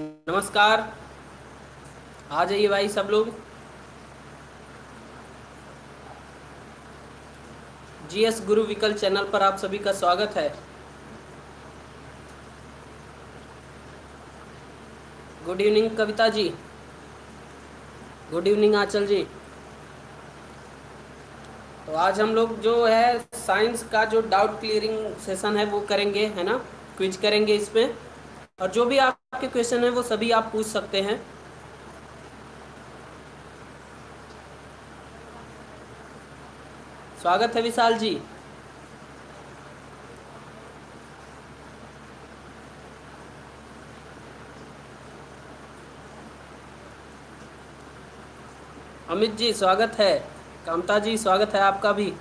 नमस्कार। आ जाइए भाई सब लोग। जीएस गुरु विकल चैनल पर आप सभी का स्वागत है। Good evening Kavita ji. Good evening Anchal ji. तो आज हम लोग जो है, साइंस का जो डाउट क्लियरिंग सेशन है वो करेंगे, है ना? क्विज करेंगे इसमें। और जो भी आपके क्वेश्चन है, वो सभी आप पूछ सकते हैं। स्वागत है विशाल जी। अमित जी, स्वागत है। कामता जी, स्वागत है आपका भी।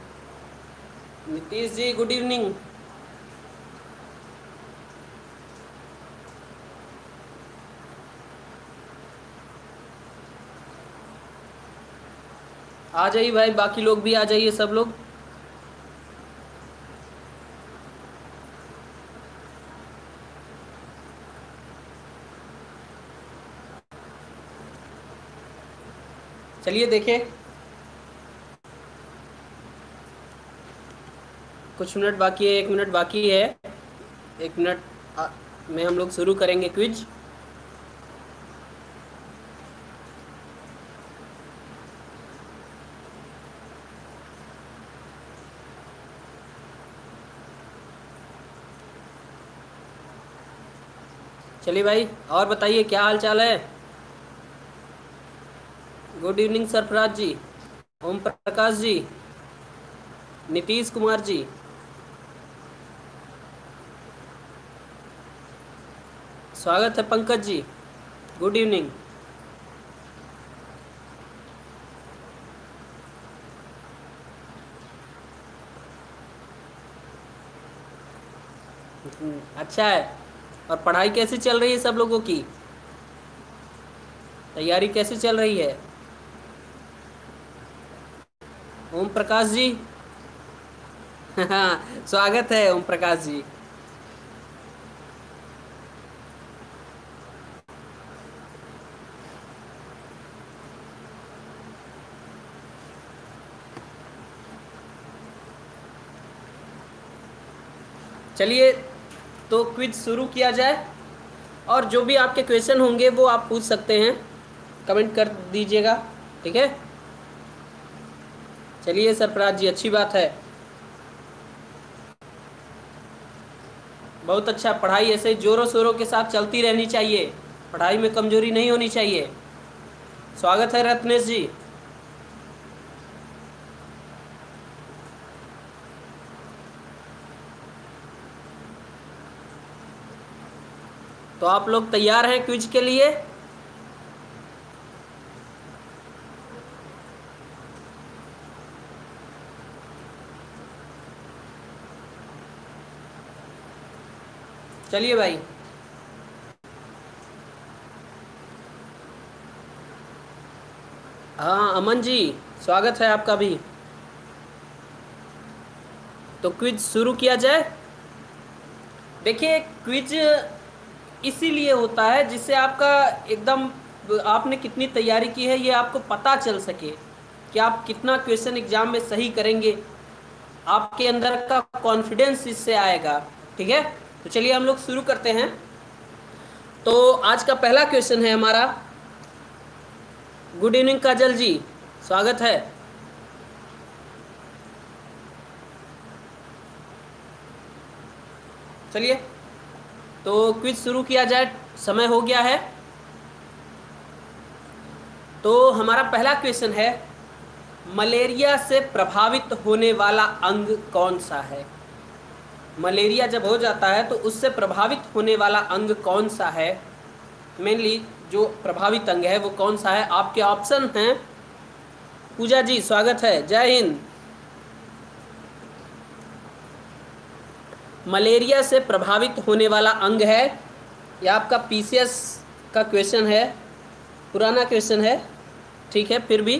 नीतीश जी गुड इवनिंग आ जाइए भाई, बाकी लोग भी आ जाइए, सब लोग। चलिए देखें। कुछ मिनट बाकी है, एक मिनट बाकी है। एक मिनट में हम लोग शुरू करेंगे क्विज। चलिए भाई, और बताइए, क्या हाल चाल है? Good evening Sarfaraz ji. ओम प्रकाश जी। नीतीश कुमार जी। स्वागत है पंकज जी। गुड इवनिंग अच्छा है। और पढ़ाई कैसी चल रही है सब लोगों की? तैयारी कैसी चल रही है? ओम प्रकाश जी? हाँ स्वागत है ओम प्रकाश जी। चलिए तो क्विज शुरू किया जाए। और जो भी आपके क्वेश्चन होंगे, वो आप पूछ सकते हैं। कमेंट कर दीजिएगा, ठीक है? चलिए, सरफराज जी, अच्छी बात है। बहुत अच्छा पढ़ाई ऐसे जोरों शोरों के साथ चलती रहनी चाहिए। पढ़ाई में कमज़ोरी नहीं होनी चाहिए। स्वागत है रत्नेश जी। तो आप लोग तैयार हैं क्विज के लिए? चलिए भाई। हाँ अमन जी, स्वागत है आपका भी। तो क्विज शुरू किया जाए। देखिए, क्विज इसीलिए होता है जिससे आपका एकदम, आपने कितनी तैयारी की है ये आपको पता चल सके कि आप कितना क्वेश्चन एग्ज़ाम में सही करेंगे। आपके अंदर का कॉन्फिडेंस इससे आएगा, ठीक है? तो चलिए हम लोग शुरू करते हैं। तो आज का पहला क्वेश्चन है हमारा। Good evening Kajal ji. स्वागत है। चलिए। तो क्विज शुरू किया जाए, समय हो गया है। तो हमारा पहला क्वेश्चन है, मलेरिया से प्रभावित होने वाला अंग कौन सा है? मलेरिया जब हो जाता है तो उससे प्रभावित होने वाला अंग कौन सा है? मेनली जो प्रभावित अंग है, वो कौन सा है? आपके ऑप्शन हैं। पूजा जी, स्वागत है। जय हिंद। मलेरिया से प्रभावित होने वाला अंग है। यह आपका पीसीएस का क्वेश्चन है। पुराना क्वेश्चन है। ठीक है फिर भी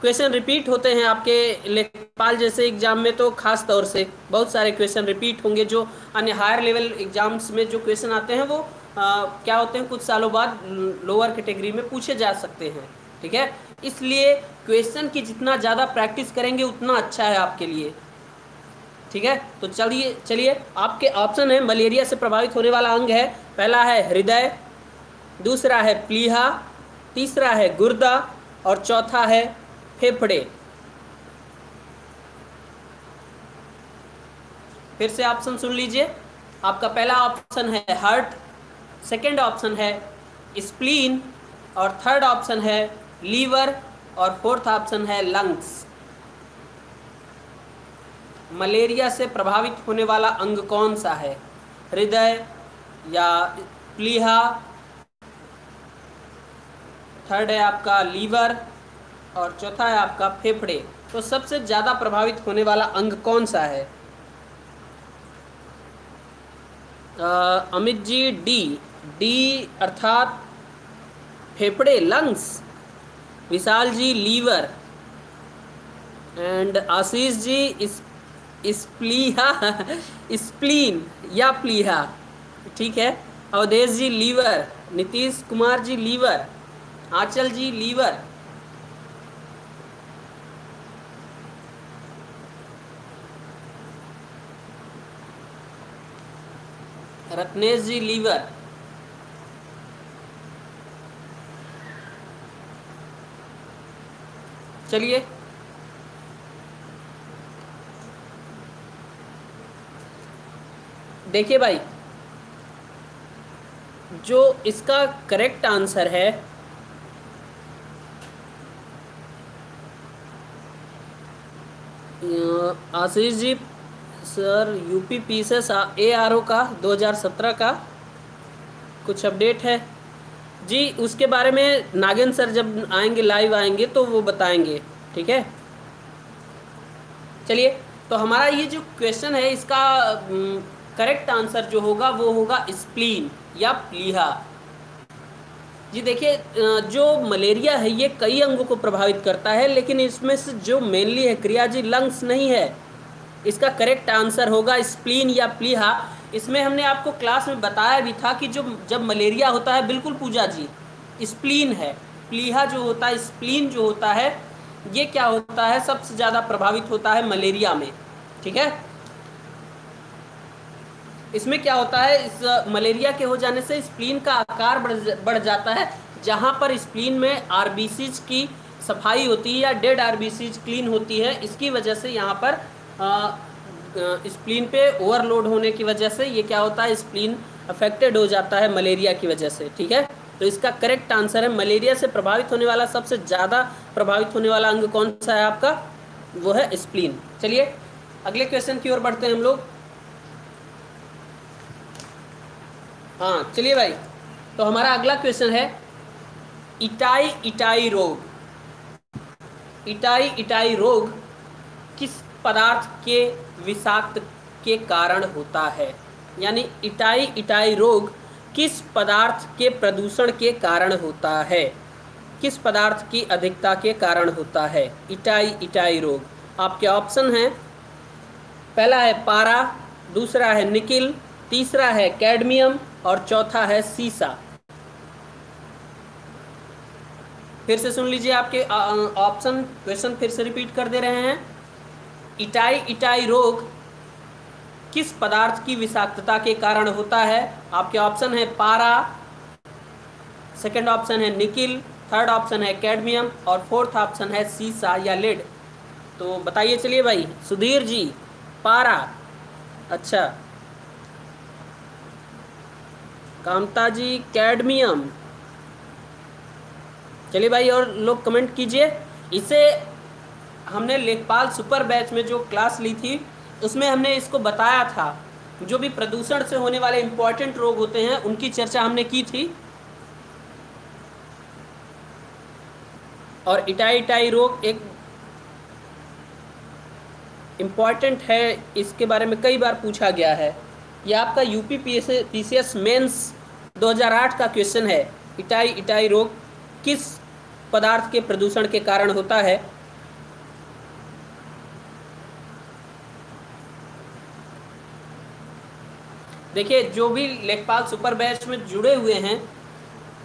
क्वेश्चन रिपीट होते हैं आपके लेखपाल जैसे एग्ज़ाम में तो खास तौर से बहुत सारे क्वेश्चन रिपीट होंगे जो अन्य हायर लेवल एग्ज़ाम्स में जो क्वेश्चन आते हैं वो आ, क्या होते हैं कुछ सालों बाद लोअर कैटेगरी में पूछे जा सकते हैं। ठीक है? इसलिए क्वेश्चन की जितना ज़्यादा प्रैक्टिस करेंगे उतना अच्छा है आपके लिए। ठीक है? तो चलिए चलिए। आपके ऑप्शन है, मलेरिया से प्रभावित होने वाला अंग है। पहला है हृदय, दूसरा है प्लीहा तीसरा है गुर्दा और चौथा है फेफड़े। फिर से ऑप्शन सुन लीजिए। आपका पहला ऑप्शन है हार्ट सेकंड ऑप्शन है स्प्लीन और थर्ड ऑप्शन है लीवर और फोर्थ ऑप्शन है लंग्स मलेरिया से प्रभावित होने वाला अंग कौन सा है? हृदय या प्लीहा? थर्ड है आपका लीवर और चौथा है आपका फेफड़े। तो सबसे ज़्यादा प्रभावित होने वाला अंग कौन सा है? अमित जी, डी। डी अर्थात फेफड़े lungs Vishal ji, liver. And Ashish ji, इस स्प्लीहा स्प्लीन या प्लीहा, ठीक है? Avdhesh ji liver, Nitish Kumar ji liver Anchal ji liver. Ratnesh ji liver. चलिए देखिए भाई, जो इसका करेक्ट आंसर है Ashish ji, sir UP PCS A R O का 2017 का, कुछ अपडेट है? जी, उसके बारे में नागेंद्र सर जब आएँगे लाइव आएँगे तो वो बताएँगे, ठीक है? चलिए तो हमारा ये जो क्वेश्चन है, इसका करेक्ट आंसर जो होगा वो होगा स्प्लीन या प्लीहा जी देखिए जो मलेरिया है, ये कई अंगों को प्रभावित करता है, लेकिन इसमें से जो मेनली है, क्रिया जी लंग्स नहीं है। इसका करेक्ट आंसर होगा स्प्लीन या प्लीहा इसमें हमने आपको क्लास में बताया भी था कि जो, जब मलेरिया होता है, बिल्कुल पूजा जी, स्प्लीन है। प्लीहा जो होता है, स्प्लीन जो होता है, ये क्या होता है, सबसे ज़्यादा प्रभावित होता है मलेरिया में, ठीक है? इसमें क्या होता है, इस मलेरिया के हो जाने से स्प्लीन का आकार बढ़ बढ़ जाता है, जहाँ पर स्प्लीन में आरबीसीज की सफ़ाई होती है या डेड आरबीसीज क्लीन होती है, इसकी वजह से यहाँ पर स्प्लीन पे ओवरलोड होने की वजह से ये क्या होता है स्प्लीन अफेक्टेड हो जाता है मलेरिया की वजह से, ठीक है? तो इसका करेक्ट आंसर है, मलेरिया से प्रभावित होने वाला सबसे ज़्यादा प्रभावित होने वाला अंग कौन सा है आपका? वो है स्प्लीन चलिए, अगले क्वेश्चन की ओर बढ़ते हैं हम लोग। हाँ चलिए भाई। तो हमारा अगला क्वेश्चन है, इटाई इटाई रोग। इटाई इटाई रोग किस पदार्थ के विषाक्त के कारण होता है? यानी इटाई इटाई रोग किस पदार्थ के प्रदूषण के कारण होता है? किस पदार्थ की अधिकता के कारण होता है? इटाई इटाई रोग। आपके ऑप्शन हैं, पहला है पारा, दूसरा है निकिल तीसरा है कैडमियम और चौथा है सीसा। फिर से सुन लीजिए आपके ऑप्शन क्वेश्चन फिर से रिपीट कर दे रहे हैं। इटाई इटाई रोग किस पदार्थ की विषाक्तता के कारण होता है? आपके ऑप्शन है पारा सेकंड ऑप्शन है निकिल थर्ड ऑप्शन है कैडमियम और फोर्थ ऑप्शन है सीसा या लेड तो बताइए, चलिए भाई, सुधीर जी, पारा। अच्छा। कामता जी कैडमियम। चलिए भाई और लोग कमेंट कीजिए। इसे हमने लेखपाल सुपर बैच में जो क्लास ली थी, उसमें हमने इसको बताया था। जो भी प्रदूषण से होने वाले इंपॉर्टेंट रोग होते हैं, उनकी चर्चा हमने की थी। और इटाई इटाई रोग एक इंपॉर्टेंट है, इसके बारे में कई बार पूछा गया है। यह आपका UP P S P C S mains 2008 का क्वेश्चन है। इटाई इटाई रोग किस पदार्थ के प्रदूषण के कारण होता है? देखिए, जो भी लेखपाल सुपर बैच में जुड़े हुए हैं,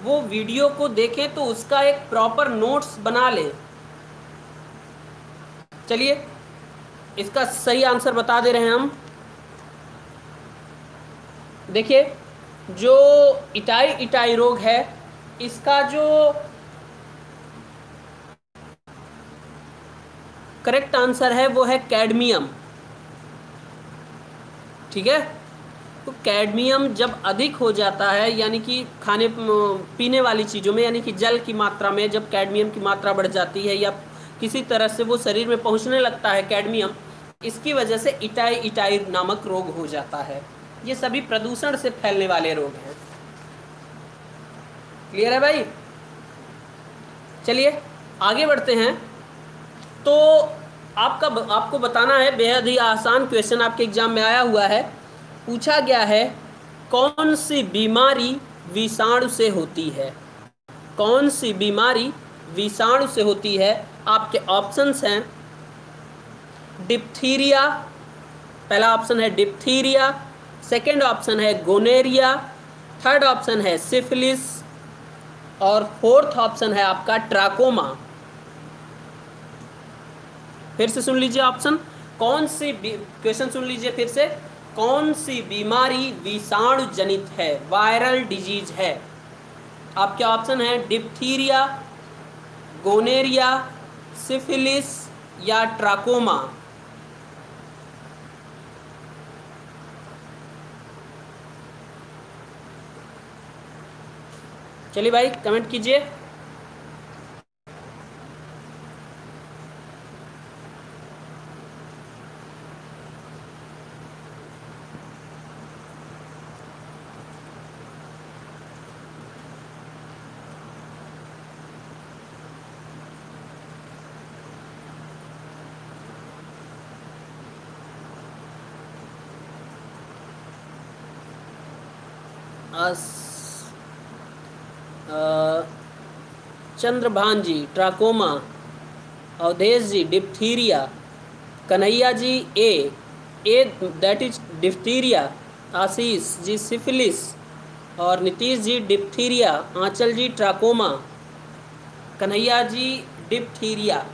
वो वीडियो को देखें तो उसका एक प्रॉपर नोट्स बना लें। चलिए, इसका सही आंसर बता दे रहे हैं हम। देखिए, जो इटाई इटाई रोग है, इसका जो करेक्ट आंसर है, वो है कैडमियम ठीक है? तो कैडमियम जब अधिक हो जाता है, यानी कि खाने, पीने वाली चीज़ों में, यानी कि जल की मात्रा में जब कैडमियम की मात्रा बढ़ जाती है या किसी तरह से वो शरीर में पहुँचने लगता है कैडमियम इसकी वजह से इटाई इटाई नामक रोग हो जाता है। ये सभी प्रदूषण से फैलने वाले रोग हैं। क्लियर है भाई? चलिए, आगे बढ़ते हैं। तो आपका आपको बताना है, बेहद ही आसान क्वेश्चन आपके एग्ज़ाम में आया हुआ है। पूछा गया है, कौन सी बीमारी विषाणु से होती है? कौन सी बीमारी विषाणु से होती है? आपके ऑप्शंस हैं। डिप्थीरिया पहला ऑप्शन है डिप्थीरिया सेकेंड ऑप्शन है गोनेरिया थर्ड ऑप्शन है सिफिलिस और फोर्थ ऑप्शन है आपका ट्राकोमा फिर से सुन लीजिए ऑप्शन कौन सी क्वेश्चन सुन लीजिए फिर से. कौन सी बीमारी विषाणु जनित है? वायरल डिज़ीज़ है. आपके ऑप्शन है डिप्थीरिया गोनेरिया सिफिलिस या ट्राकोमा चलिए भाई कमेंट कीजिए। Chandrabhan ji, trachoma, Avdhesh ji, diphtheria, Kanhaiya ji, A A that is diphtheria, Ashish ji, syphilis, और Nitish ji, diphtheria, Anchal ji, trachoma, Kanhaiya ji, diphtheria.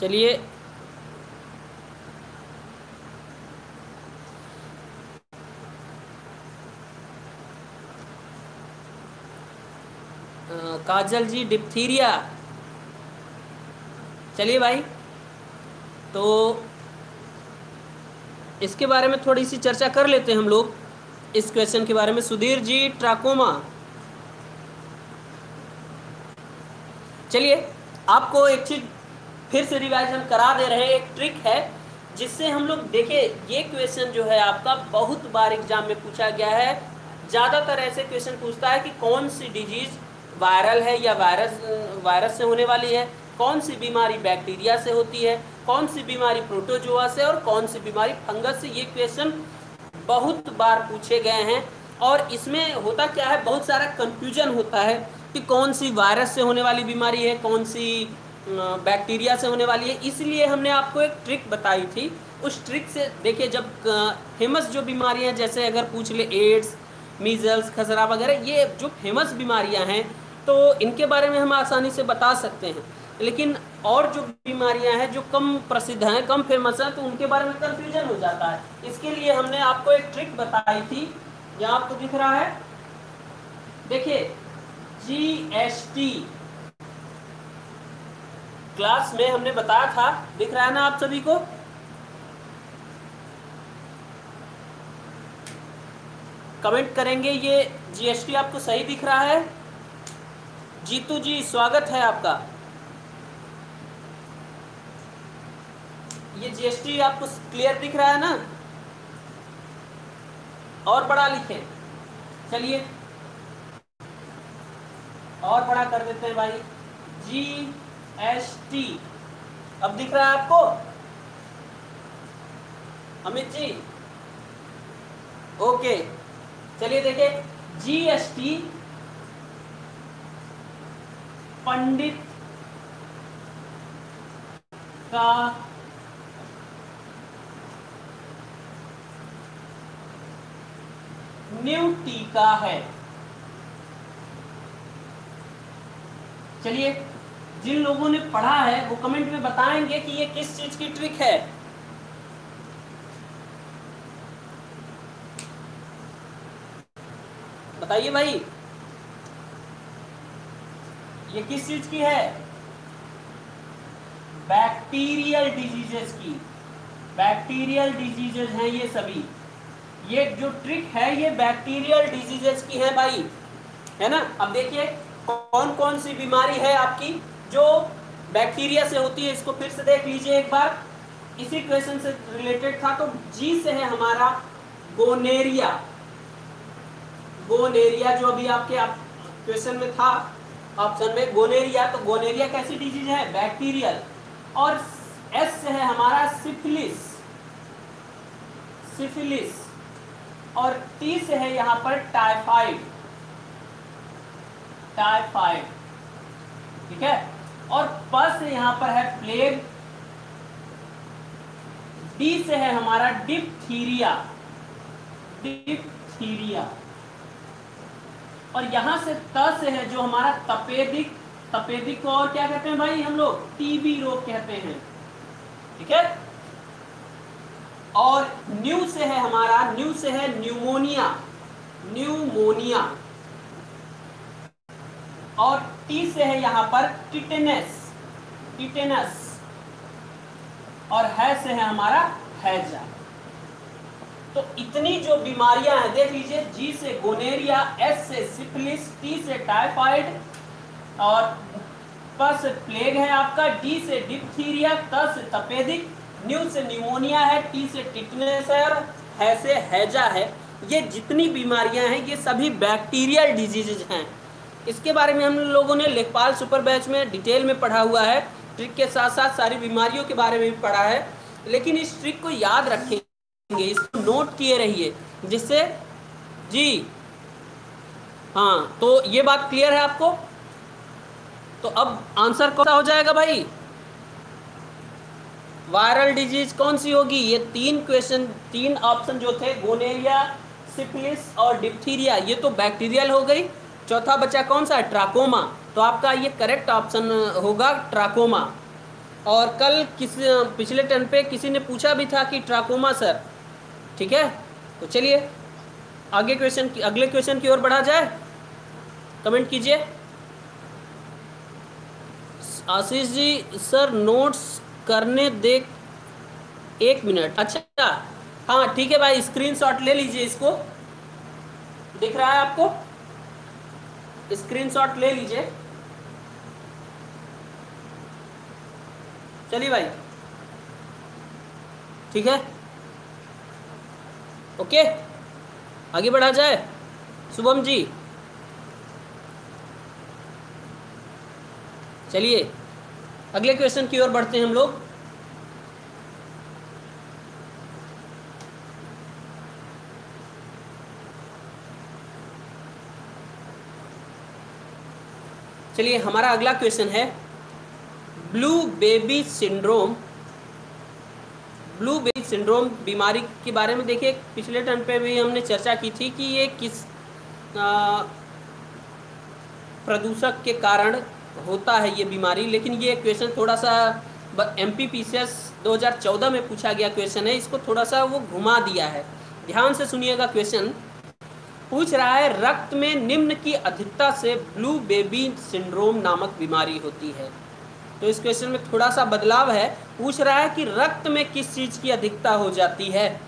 चलिए काजल जी, diphtheria. चलिए भाई तो इसके बारे में थोड़ी सी चर्चा कर लेते हैं हम लोग। इस क्वेश्चन के बारे में सुधीर जी, ट्राकोमा। चलिए, आपको एक चीज़ फिर से रिवाइज हम करा दे रहे हैं। एक ट्रिक है, जिससे हम लोग देखे, ये क्वेश्चन जो है आपका बहुत बार एग्ज़ाम में पूछा गया है। ज़्यादातर ऐसे क्वेश्चन पूछता है कि कौन सी डिज़ीज़ वायरल है या वायरस वायरस से होने वाली है, कौन सी बीमारी बैक्टीरिया से होती है, कौन सी बीमारी प्रोटोजोआ से और कौन सी बीमारी फंगस से, ये क्वेश्चन बहुत बार पूछे गए हैं। और इसमें होता क्या है, बहुत सारा कंफ्यूजन होता है कि कौन सी वायरस से होने वाली बीमारी है, कौन सी बैक्टीरिया से होने वाली है। इसलिए हमने आपको एक ट्रिक बताई थी। उस ट्रिक से देखिए, जब फ़ेमस जो बीमारियाँ, जैसे अगर पूछ ले एड्स मीजल्स खसरा वगैरह, ये जो फ़ेमस बीमारियाँ हैं तो इनके बारे में हम आसानी से बता सकते हैं। लेकिन और जो बीमारियाँ हैं, जो कम प्रसिद्ध हैं, कम फ़ेमस हैं तो उनके बारे में कंफ्यूजन हो जाता है। इसके लिए हमने आपको एक ट्रिक बताई थी। यहाँ आपको दिख रहा है। देखिए जी एस टी क्लास में हमने बताया था। दिख रहा है ना आप सभी को? कमेंट करेंगे। ये जीएसटी आपको सही दिख रहा है। जीतू जी, स्वागत है आपका। ये जीएसटी आपको क्लियर दिख रहा है ना? और बड़ा लिखे। चलिए। और बड़ा कर देते हैं भाई। जी एस टी अब दिख रहा है आपको? अमित जी। ओके। चलिए देखिए। जीएसटी पंडित का न्यू टीका है। चलिए, जिन लोगों ने पढ़ा है, वो कमेंट में बताएँगे कि ये किस चीज़ की ट्रिक है। बताइए भाई। ये किस चीज़ की है? बैक्टीरियल डिजीजेस की। बैक्टीरियल डिजीजेस हैं ये सभी। ये जो ट्रिक है, ये बैक्टीरियल डिजीजेस की है भाई। है ना? अब देखिए कौन कौन सी बीमारी है आपकी जो बैक्टीरिया से होती है? इसको फिर से देख लीजिए एक बार। इसी क्वेश्चन से रिलेटेड था तो जी से है हमारा गोनेरिया। गोनेरिया जो अभी आपके आप क्वेश्चन में था ऑप्शन में गोनेरिया तो गोनेरिया कैसी डिज़ीज़ है? बैक्टीरियल और एस से है हमारा सिफिलिस सिफिलिस और टी से है यहाँ पर टाइफाइड टाइफाइड ठीक है? और प से यहाँ पर है प्लेग डी से है हमारा डिप्थीरिया डिप्थीरिया और यहाँ से त से है जो हमारा तपेदिक तपेदिक को और क्या कहते हैं भाई? हम लोग टीबी रोग कहते हैं। ठीक है? और न्यू से है हमारा, न्यू से है न्यूमोनिया। न्यूमोनिया। और टी से है यहाँ पर टिटेनस टिटेनस। और है से है हमारा हैजा। तो इतनी जो बीमारियाँ हैं, देख लीजिए जी से गोनेरिया एस से सिफिलिस टी से टाइफाइड और से प्लेग है आपका डी से डिप्थीरिया त से तपेदिक, न्यू से न्यूमोनिया है टी से टिटनेस है और है से हैजा है। ये जितनी बीमारियाँ हैं, ये सभी बैक्टीरियल डिजीजेज हैं। इसके बारे में हम लोगों ने लेखपाल सुपर बैच में डिटेल में पढ़ा हुआ है। ट्रिक के साथ साथ सारी बीमारियों के बारे में भी पढ़ा है। लेकिन इस ट्रिक को याद रखेंगे इसको नोट किए रहिए, जिससे, जी हाँ तो ये बात क्लियर है आपको? तो अब आंसर कौन सा हो जाएगा भाई? वायरल डिज़ीज़ कौन सी होगी? ये तीन क्वेश्चन तीन ऑप्शन जो थे गोनेरिया सिफिलिस और डिप्थीरिया ये तो बैक्टीरियल हो गई। चौथा बच्चा कौन सा? है ट्राकोमा तो आपका ये करेक्ट ऑप्शन होगा ट्राकोमा और कल किस, पिछले टर्न पे किसी ने पूछा भी था कि ट्राकोमा सर ठीक है? तो चलिए, आगे क्वेश्चन की, अगले क्वेश्चन की ओर बढ़ा जाए। कमेंट कीजिए। आशीष जी सर नोट्स करने दे एक मिनट अच्छा हाँ ठीक है भाई स्क्रीनशॉट ले लीजिए इसको। दिख रहा है आपको? स्क्रीनशॉट ले लीजिए। चलिए भाई। ठीक है? ओके? आगे बढ़ा जाए। शुभम जी। चलिए, अगले क्वेश्चन की ओर बढ़ते हैं हम लोग। चलिए, हमारा अगला क्वेश्चन है blue baby syndrome blue baby syndrome बीमारी के बारे में देखिए। पिछले टर्न पे भी हमने चर्चा की थी कि ये किस प्रदूषक के कारण होता है ये बीमारी, लेकिन ये क्वेश्चन थोड़ा सा M P P C S दो हज़ार चौदह में पूछा गया क्वेश्चन है। इसको थोड़ा सा वो घुमा दिया है। ध्यान से सुनिएगा क्वेश्चन पूछ रहा है, रक्त में निम्न की अधिकता से ब्लू बेबी सिंड्रोम नामक बीमारी होती है। तो इस क्वेश्चन में थोड़ा सा बदलाव है। पूछ रहा है कि रक्त में किस चीज़ की अधिकता हो जाती है,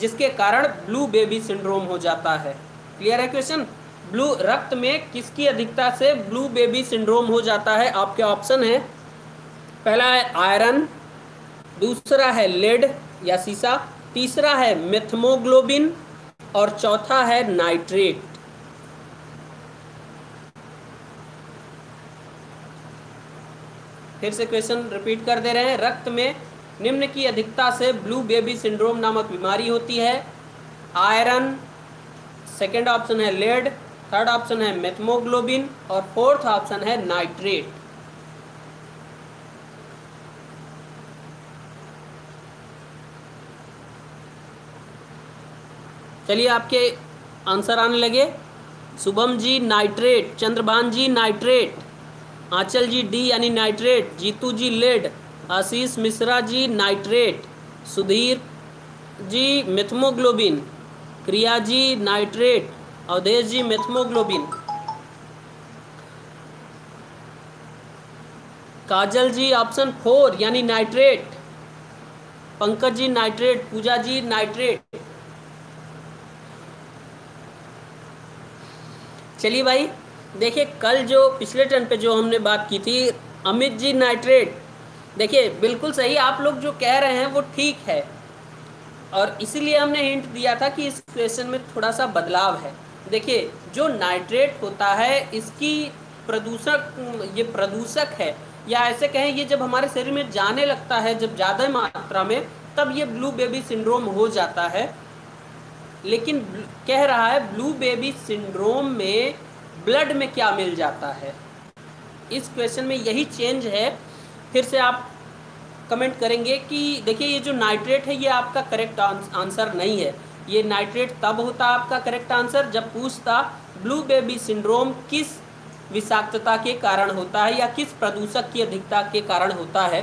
जिसके कारण ब्लू बेबी सिंड्रोम हो जाता है। क्लियर है क्वेश्चन ब्लू, रक्त में किसकी अधिकता से ब्लू बेबी सिंड्रोम हो जाता है? आपके ऑप्शन है। पहला है आयरन दूसरा है लेड या सीसा, तीसरा है मेथमोग्लोबिन और चौथा है नाइट्रेट फिर से क्वेश्चन रिपीट कर दे रहे। हैं रक्त में निम्न की अधिकता से ब्लू बेबी सिंड्रोम नामक बीमारी होती है। आयरन सेकेंड ऑप्शन है लेड थर्ड ऑप्शन है मेथमोग्लोबिन और फोर्थ ऑप्शन है नाइट्रेट चलिए आपके आंसर आने लगे। Shubham ji nitrate Chandrabhan ji nitrate Anchal ji D यानी nitrate, Jitu ji lead, Ashish Mishra ji nitrate, Sudhir ji methaemoglobin, Kriya ji nitrate, Avdhesh ji methaemoglobin. Kajal ji option four यानी nitrate, Pankaj ji nitrate, Pooja ji nitrate. चलिए भाई देखिए, कल जो पिछले turn पे जो हमने बात की थी, अमित जी नाइट्रेट देखिए, बिल्कुल सही, आप लोग जो कह रहे हैं, वो ठीक है। और इसीलिए हमने हिंट दिया था कि इस क्वेश्चन में थोड़ा सा बदलाव है। देखिए, जो नाइट्रेट होता है, इसकी प्रदूषक, ये प्रदूषक है। या ऐसे कहें, ये जब हमारे शरीर में जाने लगता है, जब ज़्यादा मात्रा में, तब ये ब्लू बेबी सिंड्रोम हो जाता है। लेकिन कह रहा है ब्लू बेबी सिंड्रोम में ब्लड में क्या मिल जाता है? इस क्वेश्चन में यही चेंज है। फिर से आप कमेंट करेंगे कि देखिए, ये जो नाइट्रेट है, ये आपका करेक्ट आंसर नहीं है। ये नाइट्रेट तब होता आपका करेक्ट आंसर जब पूछता ब्लू बेबी सिंड्रोम किस विषाक्तता के कारण होता है या किस प्रदूषक की अधिकता के कारण होता है?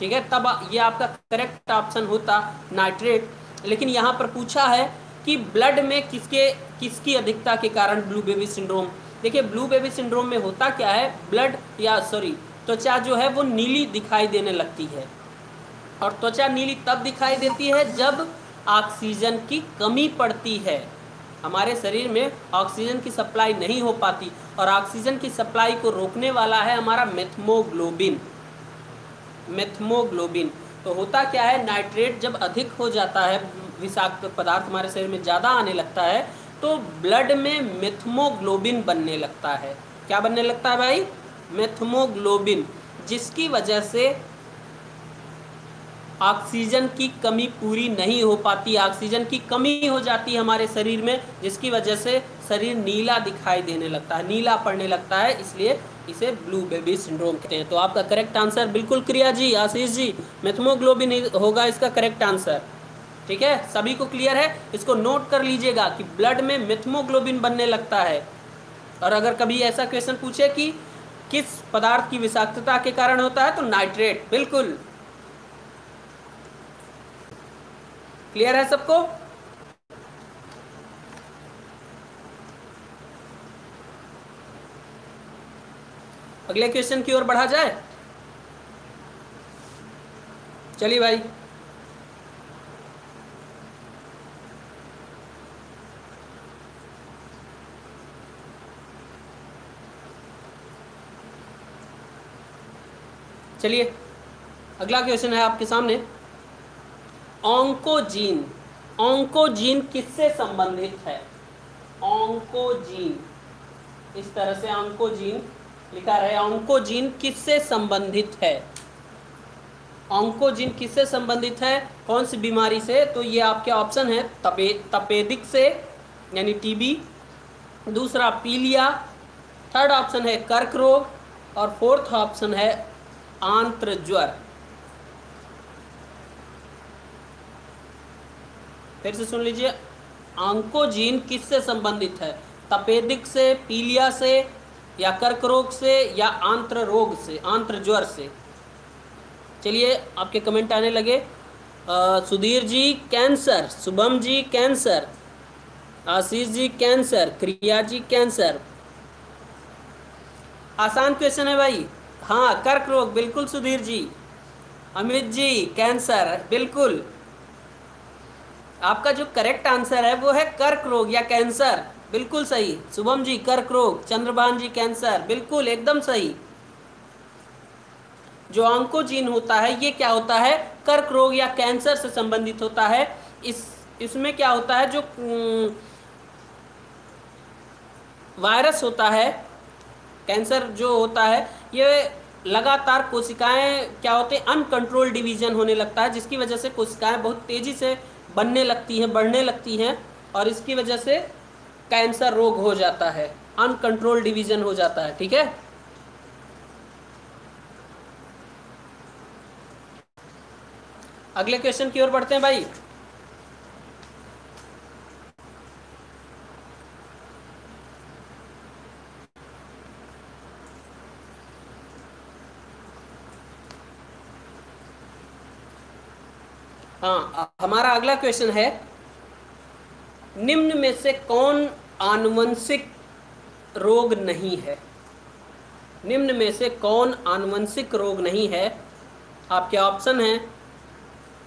ठीक है? तब ये आपका करेक्ट ऑप्शन होता नाइट्रेट लेकिन यहाँ पर पूछा है कि ब्लड में किसके, किसकी अधिकता के कारण ब्लू बेबी सिंड्रोम देखिए ब्लू बेबी सिंड्रोम में होता क्या है? ब्लड या सॉरी त्वचा जो है वो नीली दिखाई देने लगती है। और त्वचा नीली तब दिखाई देती है जब ऑक्सीजन की कमी पड़ती है। हमारे शरीर में ऑक्सीजन की सप्लाई नहीं हो पाती और ऑक्सीजन की सप्लाई को रोकने वाला है हमारा मेथमोग्लोबिन मेथमोग्लोबिन तो होता क्या है? नाइट्रेट जब अधिक हो जाता है, विषाक्त पदार्थ हमारे शरीर में ज़्यादा आने लगता है तो ब्लड में मेथमोग्लोबिन बनने लगता है। क्या बनने लगता है भाई? मेथमोग्लोबिन, जिसकी वजह से ऑक्सीजन की कमी पूरी नहीं हो पाती। ऑक्सीजन की कमी हो जाती है हमारे शरीर में, जिसकी वजह से शरीर नीला दिखाई देने लगता है, नीला पड़ने लगता है, इसलिए इसे ब्लू बेबी सिंड्रोम कहते हैं। तो आपका करेक्ट आंसर बिल्कुल क्रिया जी, आशीष जी, मेथमोग्लोबिन होगा इसका करेक्ट आंसर। ठीक है? सभी को क्लियर है? इसको नोट कर लीजिएगा कि ब्लड में मिथमोग्लोबिन बनने लगता है। और अगर कभी ऐसा क्वेश्चन पूछे कि किस पदार्थ की विषाक्तता के कारण होता है तो नाइट्रेट बिल्कुल। क्लियर है सबको? अगले क्वेश्चन की ओर बढ़ा जाए। चलिए भाई। चलिए, अगला क्वेश्चन है आपके सामने। ऑंकोजीन ऑंकोजीन किससे संबंधित है? ऑंकोजीन इस तरह से ऑंकोजीन लिखा रहे ऑंकोजीन किससे संबंधित है? ऑंकोजीन किससे संबंधित है? कौन सी बीमारी से? तो ये आपके ऑप्शन है, तपे, तपेदिक से, यानी टीबी दूसरा पीलिया थर्ड ऑप्शन है कर्क रोग, और फोर्थ ऑप्शन है आंत्र ज्वर फिर से सुन लीजिए आंकोजीन किससे संबंधित है? तपेदिक से पीलिया से या कर्क रोग से या आंत्र रोग से आंत्र ज्वर से? चलिए आपके कमेंट आने लगे। आ, Sudhir ji cancer Shubham ji cancer Ashish ji cancer Kriya ji cancer. आसान क्वेश्चन है भाई। हाँ कर्क रोग, बिल्कुल सुधीर जी। अमित जी, कैंसर, बिल्कुल। आपका जो करेक्ट आंसर है, वो है कर्क रोग या कैंसर। बिल्कुल सही। शुभम जी, कर्क रोग। चंद्रभान जी, कैंसर। बिल्कुल, एकदम सही। जो ऑंकोजीन होता है, ये क्या होता है? कर्क रोग या कैंसर से संबंधित होता है। इस, इसमें क्या होता है? जो वायरस होता है, कैंसर जो होता है ये लगातार कोशिकाएँ क्या होते हैं अनकंट्रोल डिवीज़न होने लगता है, जिसकी वजह से कोशिकाएँ बहुत तेज़ी से बनने लगती हैं, बढ़ने लगती हैं, और इसकी वजह से कैंसर रोग हो जाता है अनकंट्रोल डिवीज़न हो जाता है, ठीक है? अगले क्वेश्चन की ओर बढ़ते हैं भाई। हाँ हमारा अगला क्वेश्चन है, निम्न में से कौन आनुवंशिक रोग नहीं है? निम्न में से कौन आनुवंशिक रोग नहीं है? आपके ऑप्शन हैं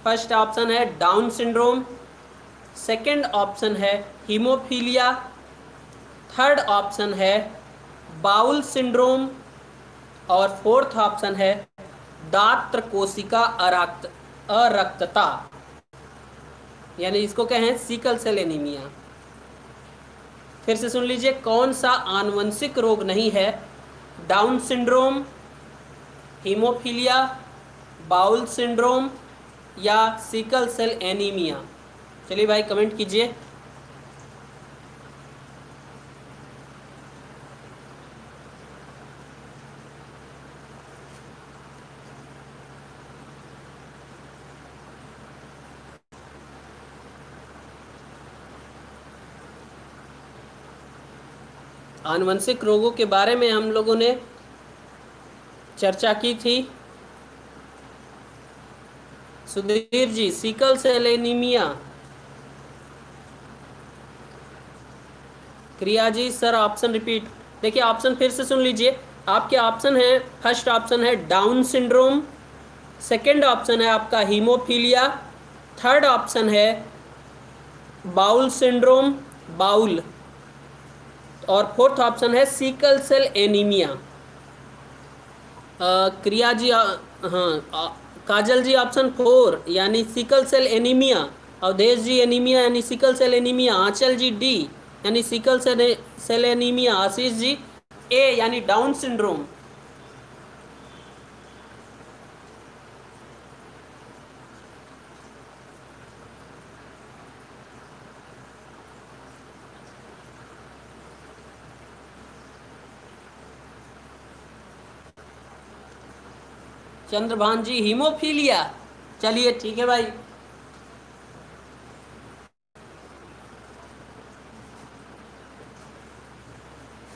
फ़र्स्ट ऑप्शन है डाउन सिंड्रोम सेकंड ऑप्शन है हीमोफीलिया थर्ड ऑप्शन है बाउल सिंड्रोम और फोर्थ ऑप्शन है दात्र कोशिका अरक्त। अरक्तता। यानी इसको कहें सीकल सेल एनीमिया। फिर से सुन लीजिए, कौन सा आनुवंशिक रोग नहीं है? Down syndrome, haemophilia, bowel syndrome या सीकल सेल एनीमिया। चलिए भाई, कमेंट कीजिए। आनुवंशिक रोगों के बारे में हम लोगों ने चर्चा की थी। Sudhir ji, sickle cell anaemia. Kriya ji, sir, option repeat. देखिए, ऑप्शन फिर से सुन लीजिए। आपके ऑप्शन है, फ़र्स्ट ऑप्शन है डाउन सिंड्रोम, सेकंड ऑप्शन है आपका हीमोफीलिया, थर्ड ऑप्शन है बाउल सिंड्रोम, बाउल। और फोर्थ ऑप्शन है sickle cell anaemia. Kriya ji हाँ काजल जी ऑप्शन फोर, यानी sickle cell anaemia, Avdhesh ji anaemia, यानी sickle cell anaemia, Anchal ji D, यानी sickle cell cell anaemia, Ashish ji A, यानी Down syndrome. Chandrabhan ji, haemophilia. चलिए, ठीक है भाई।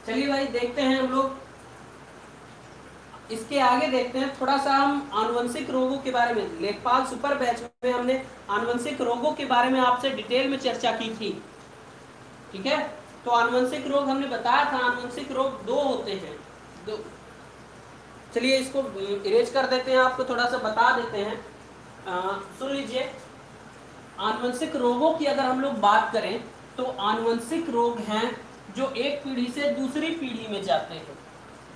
चलिए भाई, देखते हैं हम लोग। इसके आगे देखते हैं, थोड़ा सा हम आनुवंशिक रोगों के बारे में। लेखपाल सुपर बैच में हमने आनुवंशिक रोगों के बारे में आपसे डिटेल में चर्चा की थी। ठीक है? तो आनुवंशिक रोग हमने बताया था, आनुवंशिक रोग दो होते हैं। दो चलिए इसको इरेज कर देते हैं, आपको थोड़ा सा बता देते हैं। सुन लीजिए, आनुवंशिक रोगों की अगर हम लोग बात करें तो आनुवंशिक रोग हैं जो एक पीढ़ी से दूसरी पीढ़ी में जाते हैं।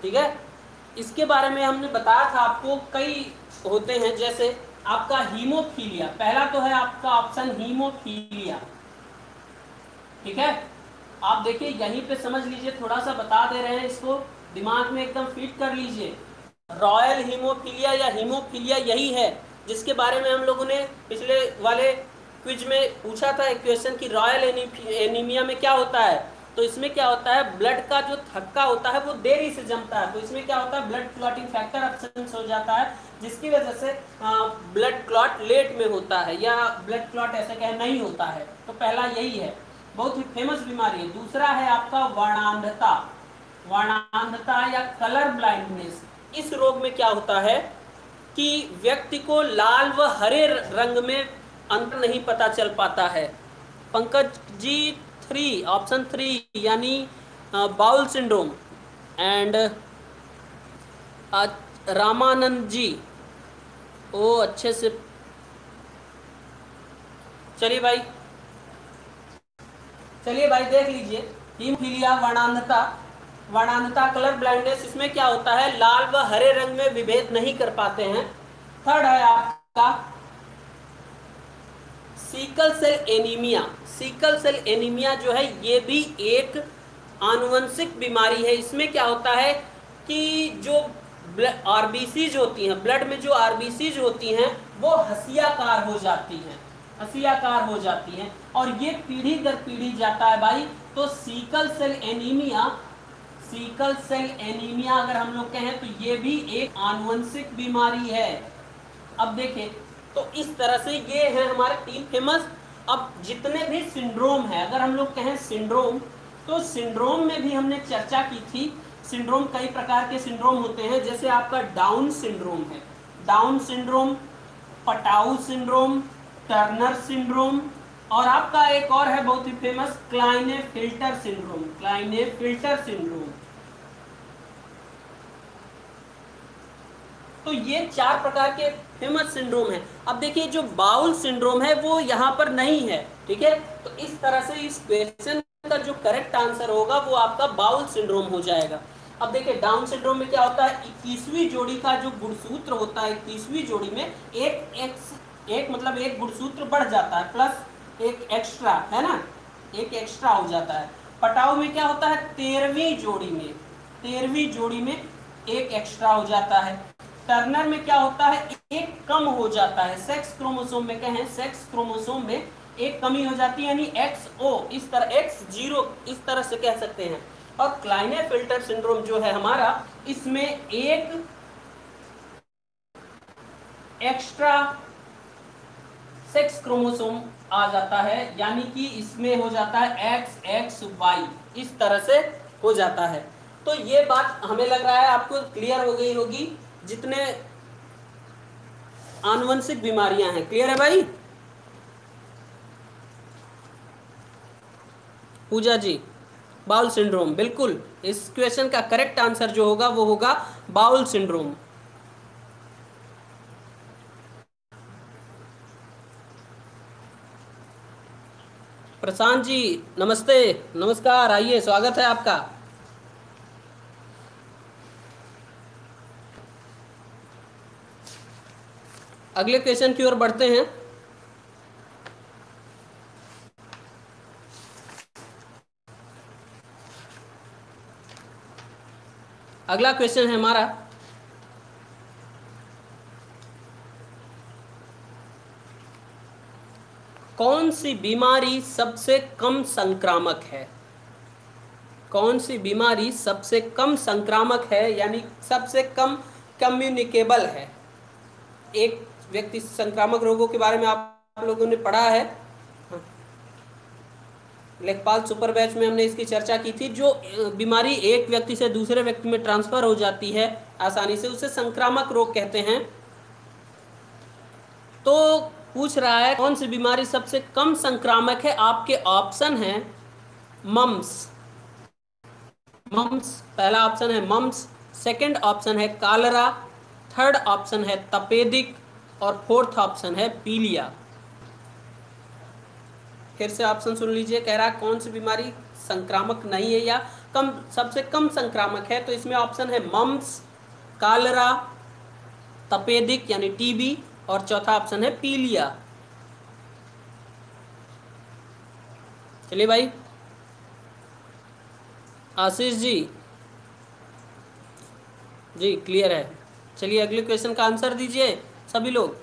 ठीक है? इसके बारे में हमने बताया था आपको, कई होते हैं, जैसे आपका हीमोफीलिया, पहला तो है आपका ऑप्शन हीमोफीलिया। ठीक है? आप देखिए, यहीं पे समझ लीजिए थोड़ा सा बता दे रहे हैं इसको, दिमाग में एकदम फिट कर लीजिए। रॉयल हीमोफीलिया या हीमोफीलिया यही है, जिसके बारे में हम लोगों ने पिछले वाले क्विज में पूछा था एक क्वेश्चन कि रॉयल एनीमिया में क्या होता है? तो इसमें क्या होता है ब्लड का जो थक्का होता है वो देरी से जमता है। तो इसमें क्या होता है ब्लड क्लॉटिंग फैक्टर हो जाता है, जिसकी वजह से ब्लड क्लॉट लेट में होता है या ब्लड क्लॉट ऐसे कहे नहीं होता है। तो पहला यही है। बहुत ही फ़ेमस बीमारी है। दूसरा है आपका वर्णांधता। वर्णांधता या कलर ब्लाइंडनेस इस रोग में क्या होता है कि व्यक्ति को लाल व हरे रंग में अंतर नहीं पता चल पाता है। Pankaj ji three option three यानी bowel syndrome and Ramanand ji. ओ, अच्छे से। चलिए भाई। चलिए भाई, देख लीजिए। हीमोफीलिया वर्णांधता वर्णांधता कलर ब्लाइंडनेस इसमें क्या होता है? लाल व हरे रंग में विभेद नहीं कर पाते हैं। थर्ड है आपका sickle cell anaemia. Sickle cell anaemia जो है, ये भी एक आनुवंशिक बीमारी है। इसमें क्या होता है कि जो आरबीसीज होती हैं, ब्लड में जो आरबीसीज होती हैं, वो हसियाकार हो जाती हैं। हसियाकार हो जाती हैं। और ये पीढ़ी दर पीढ़ी जाता है भाई। तो sickle cell anaemia sickle cell anaemia अगर हम लोग कहें तो ये भी एक आनुवंशिक बीमारी है। अब देखें तो इस तरह से ये है हमारे तीन फ़ेमस अब जितने भी सिंड्रोम है, अगर हम लोग कहें सिंड्रोम तो सिंड्रोम में भी हमने चर्चा की थी। सिंड्रोम कई प्रकार के सिंड्रोम होते हैं, जैसे आपका डाउन सिंड्रोम है। Down syndrome Patau syndrome Turner syndrome और आपका एक और है बहुत ही famous Klinefelter syndrome Klinefelter syndrome तो ये चार प्रकार के फ़ेमस सिंड्रोम है। अब देखिए, जो बाउल सिंड्रोम है, वो यहाँ पर नहीं है, ठीक है? तो इस तरह से इस क्वेश्चन का जो करेक्ट आंसर होगा, वो आपका बाउल सिंड्रोम हो जाएगा। अब देखिए डाउन सिंड्रोम में क्या होता है? इक्कीसवीं जोड़ी का जो गुणसूत्र होता है, इक्कीसवीं जोड़ी में एक एक्स एक मतलब एक गुणसूत्र बढ़ जाता है प्लस एक एक्स्ट्रा है ना? एक एक्स्ट्रा हो जाता है। पटाव में क्या होता है? तेरहवीं जोड़ी में, तेरहवीं जोड़ी में एक एक्स्ट्रा हो जाता है। टर्नर में क्या होता है? एक कम हो जाता है। सेक्स क्रोमोसोम में कहें सेक्स क्रोमोसोम में एक कमी हो जाती है, यानी एक्स ओ इस तरह एक्स ज़ीरो इस तरह से कह सकते हैं। और क्लाइने फ़िल्टर सिंड्रोम जो है हमारा, इसमें एक एक्स्ट्रा सेक्स क्रोमोसोम आ जाता है, यानी कि इसमें हो जाता है एक्स एक्स वाई इस तरह से हो जाता है। तो ये बात हमें लग रहा है, आपको क्लियर हो गई होगी। जितने आनुवंशिक बीमारियाँ हैं। क्लियर है भाई? पूजा जी, बाउल सिंड्रोम बिल्कुल। इस क्वेश्चन का करेक्ट आंसर जो होगा, वो होगा बाउल सिंड्रोम प्रशांत जी, नमस्ते, नमस्कार, आइए, स्वागत है आपका। अगले क्वेश्चन की ओर बढ़ते हैं। अगला क्वेश्चन है हमारा। कौन सी बीमारी सबसे कम संक्रामक है? कौन सी बीमारी सबसे कम संक्रामक है, यानी सबसे कम कम्युनिकेबल है? एक व्यक्ति संक्रामक रोगों के बारे में आप लोगों ने पढ़ा है। लेखपाल सुपर बैच में हमने इसकी चर्चा की थी, जो बीमारी एक व्यक्ति से दूसरे व्यक्ति में ट्रांसफ़र हो जाती है आसानी से, उसे संक्रामक रोग कहते हैं। तो पूछ रहा है, कौन सी बीमारी सबसे कम संक्रामक है? आपके ऑप्शन है, मम्स। मम्स, पहला ऑप्शन है मम्स, सेकंड ऑप्शन है कालरा, थर्ड ऑप्शन है तपेदिक और फोर्थ ऑप्शन है पीलिया। फिर से ऑप्शन सुन लीजिए, कह रहा है, कौन सी बीमारी संक्रामक नहीं है या कम, सबसे कम संक्रामक है तो इसमें ऑप्शन है मम्स, कालरा, तपेदिक यानी टीबी, और चौथा ऑप्शन है पीलिया। चलिए भाई। आशीष जी। जी, क्लियर है। चलिए, अगले क्वेश्चन का आंसर दीजिए। सभी लोग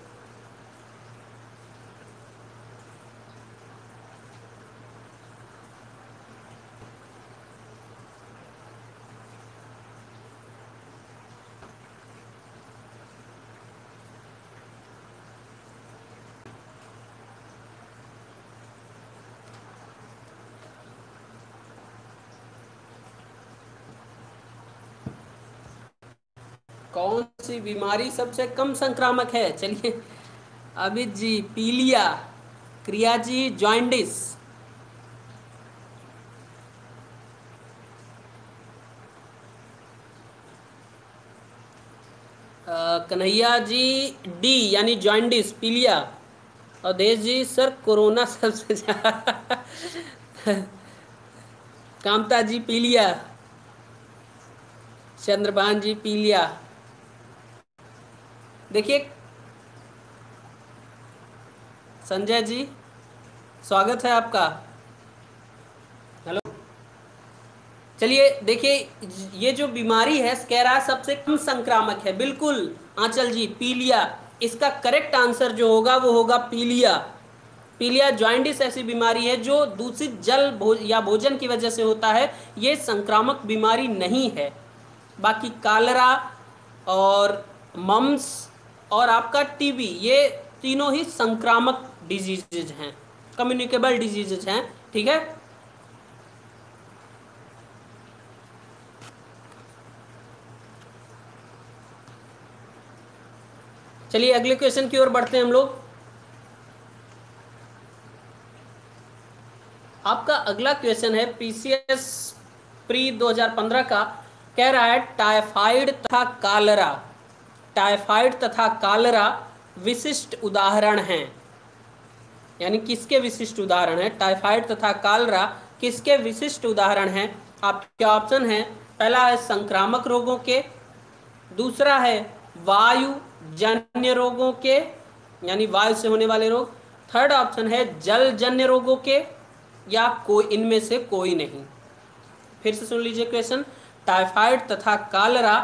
कौन सी बीमारी सबसे कम संक्रामक है। चलिए अभित जी, पीलिया, क्रिया जी, जॉइंडिस। कन्हैया जी, डी, यानी जॉइंडिस, पीलिया। और देश जी, सर, कोरोना सबसे कामता जी, पीलिया। चंद्रभान जी, पीलिया। देखिए। संजय जी, स्वागत है आपका। हेलो। चलिए, देखिए, ये जो बीमारी है, स्कैरा सबसे कम संक्रामक है, बिल्कुल। आंचल जी, पीलिया। इसका करेक्ट आंसर जो होगा, वो होगा पीलिया। पीलिया ज्वाइंटिस ऐसी बीमारी है जो दूषित जल भोज या भोजन की वजह से होता है। ये संक्रामक बीमारी नहीं है। बाकी कालरा और मम्स और आपका टीबी ये तीनों ही संक्रामक डिजीजेज हैं। कम्युनिकेबल डिजीजेज हैं, ठीक है? चलिए अगले क्वेश्चन की ओर बढ़ते हैं हम लोग। आपका अगला क्वेश्चन है पीसीएस प्री 2015 का। कह रहा है टाइफाइड तथा कालरा टाइफाइड तथा कालरा विशिष्ट उदाहरण हैं। यानी किसके विशिष्ट उदाहरण है? टाइफाइड तथा कालरा किसके विशिष्ट उदाहरण हैं? आपके ऑप्शन है। पहला है संक्रामक रोगों के, दूसरा है वायु जन्य रोगों के, यानी वायु से होने वाले रोग। थर्ड ऑप्शन है जल जन्य रोगों के, या कोई, इनमें से कोई नहीं। फिर से सुन लीजिए क्वेश्चन टाइफाइड तथा कालरा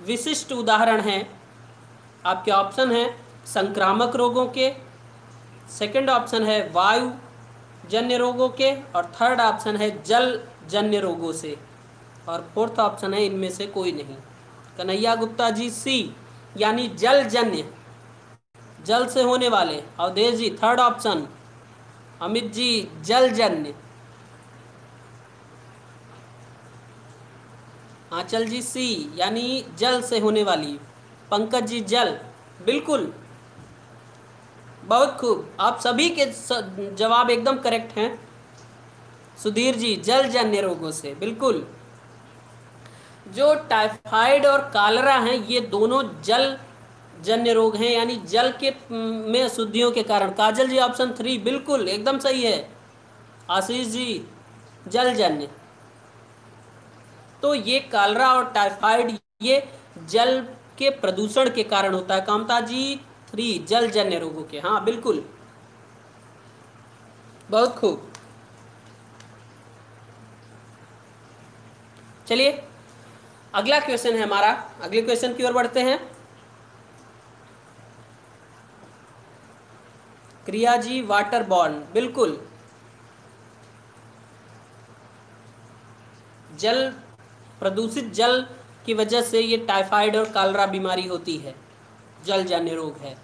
विशिष्ट उदाहरण हैं। आपके ऑप्शन हैं संक्रामक रोगों के सेकंड ऑप्शन है वायु जन्य रोगों के और थर्ड ऑप्शन है जल जन्य रोगों से। और फोर्थ ऑप्शन है इनमें से कोई नहीं। कन्हैया गुप्ता जी सी यानी जल जन्य, जल से होने वाले अवधेश जी थर्ड ऑप्शन अमित जी, जल जन्य। आंचल जी सी, यानी जल से होने वाली पंकज जी जल। बिल्कुल। बहुत खूब। आप सभी के जवाब एकदम करेक्ट हैं। सुधीर जी जल जन्य रोगों से। बिल्कुल। जो टाइफाइड और कालरा हैं, ये दोनों जल जन्य रोग हैं, यानी जल के में अशुद्धियों के कारण। काजल जी ऑप्शन थ्री बिल्कुल, एकदम सही है। आशीष जी जल जन्य तो ये कालरा और टाइफाइड ये जल के प्रदूषण के कारण होता है। कामता जी थ्री जल जन्य रोगों के। हाँ बिल्कुल। बहुत खूब। चलिए, अगला क्वेश्चन है हमारा। अगले क्वेश्चन की ओर बढ़ते हैं। क्रिया जी वाटर बॉर्न बिल्कुल। जल प्रदूषित जल की वजह से ये टाइफाइड और कालरा बीमारी होती है। जल जन्य रोग है।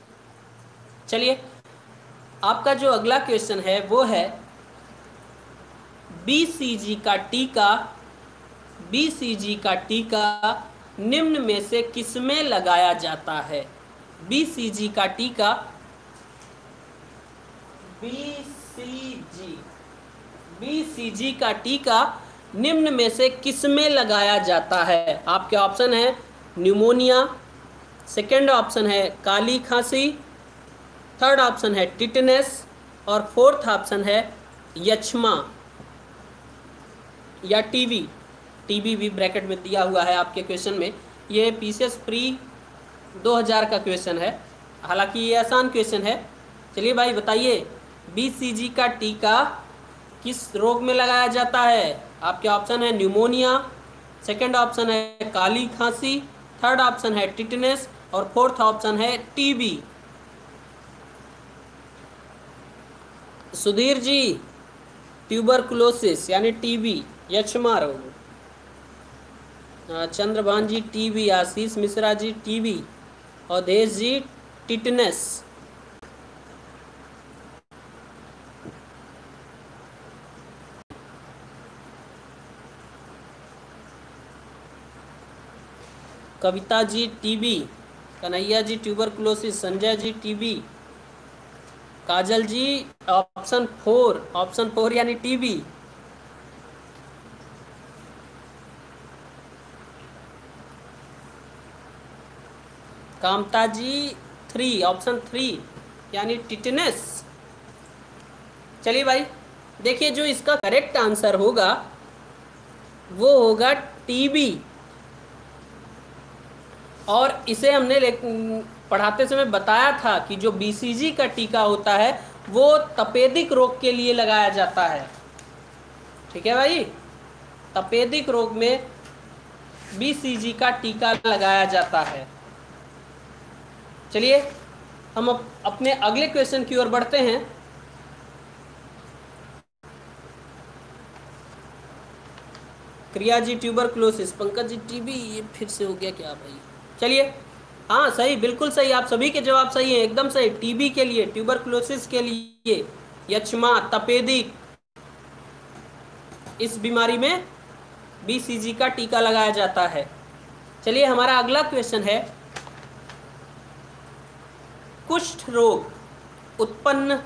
चलिए, आपका जो अगला क्वेश्चन है, वो है बीसीजी का टीका बीसीजी का टीका निम्न में से किसमें लगाया जाता है? बीसीजी का टीका बीसीजी बीसीजी का टीका निम्न में से किसमें लगाया जाता है? आपके ऑप्शन है न्यूमोनिया सेकेंड ऑप्शन है काली खांसी थर्ड ऑप्शन है टिटनेस और फोर्थ ऑप्शन है यक्षमा या टीवी टीबी भी ब्रैकेट में दिया हुआ है आपके क्वेश्चन में। ये पीसीएस प्री 2000 का क्वेश्चन है। हालाँकि ये आसान क्वेश्चन है। चलिए भाई बताइए बीसीजी का टीका किस रोग में लगाया जाता है? आपके ऑप्शन है न्यूमोनिया, सेकंड ऑप्शन है काली खांसी, थर्ड ऑप्शन है टिटनेस और फोर्थ ऑप्शन है टीबी। सुधीर जी, ट्यूबरकुलोसिस यानी टीबी यक्षमा रोग चंद्रभान जी, टीबी, आशीष मिश्रा जी, टीबी और Desh ji, tetanus. Kavita ji TB, Kanhaiya ji tuberculosis, Sanjay ji TB, Kajal ji option four option four यानी TB. Kamta ji three option three यानी tetanus. चलिए भाई, देखिए जो इसका करेक्ट आंसर होगा, वो होगा टीबी। और इसे हमने पढ़ाते समय बताया था कि जो बीसीजी का टीका होता है वो तपेदिक रोग के लिए लगाया जाता है। ठीक है भाई? तपेदिक रोग में बीसीजी का टीका लगाया जाता है। चलिए हम अप, अपने अगले क्वेश्चन की ओर बढ़ते हैं। Kriya ji tuberculosis Pankaj ji TB ये फिर से हो गया क्या भाई? चलिए। हाँ सही, बिल्कुल सही। आप सभी के जवाब सही हैं, एकदम सही। टीबी के लिए ट्यूबर क्लोसिस के लिए, यक्षमा, तपेदिक। इस बीमारी में बीसीजी का टीका लगाया जाता है। चलिए, हमारा अगला क्वेश्चन है। कुष्ठ रोग उत्पन्न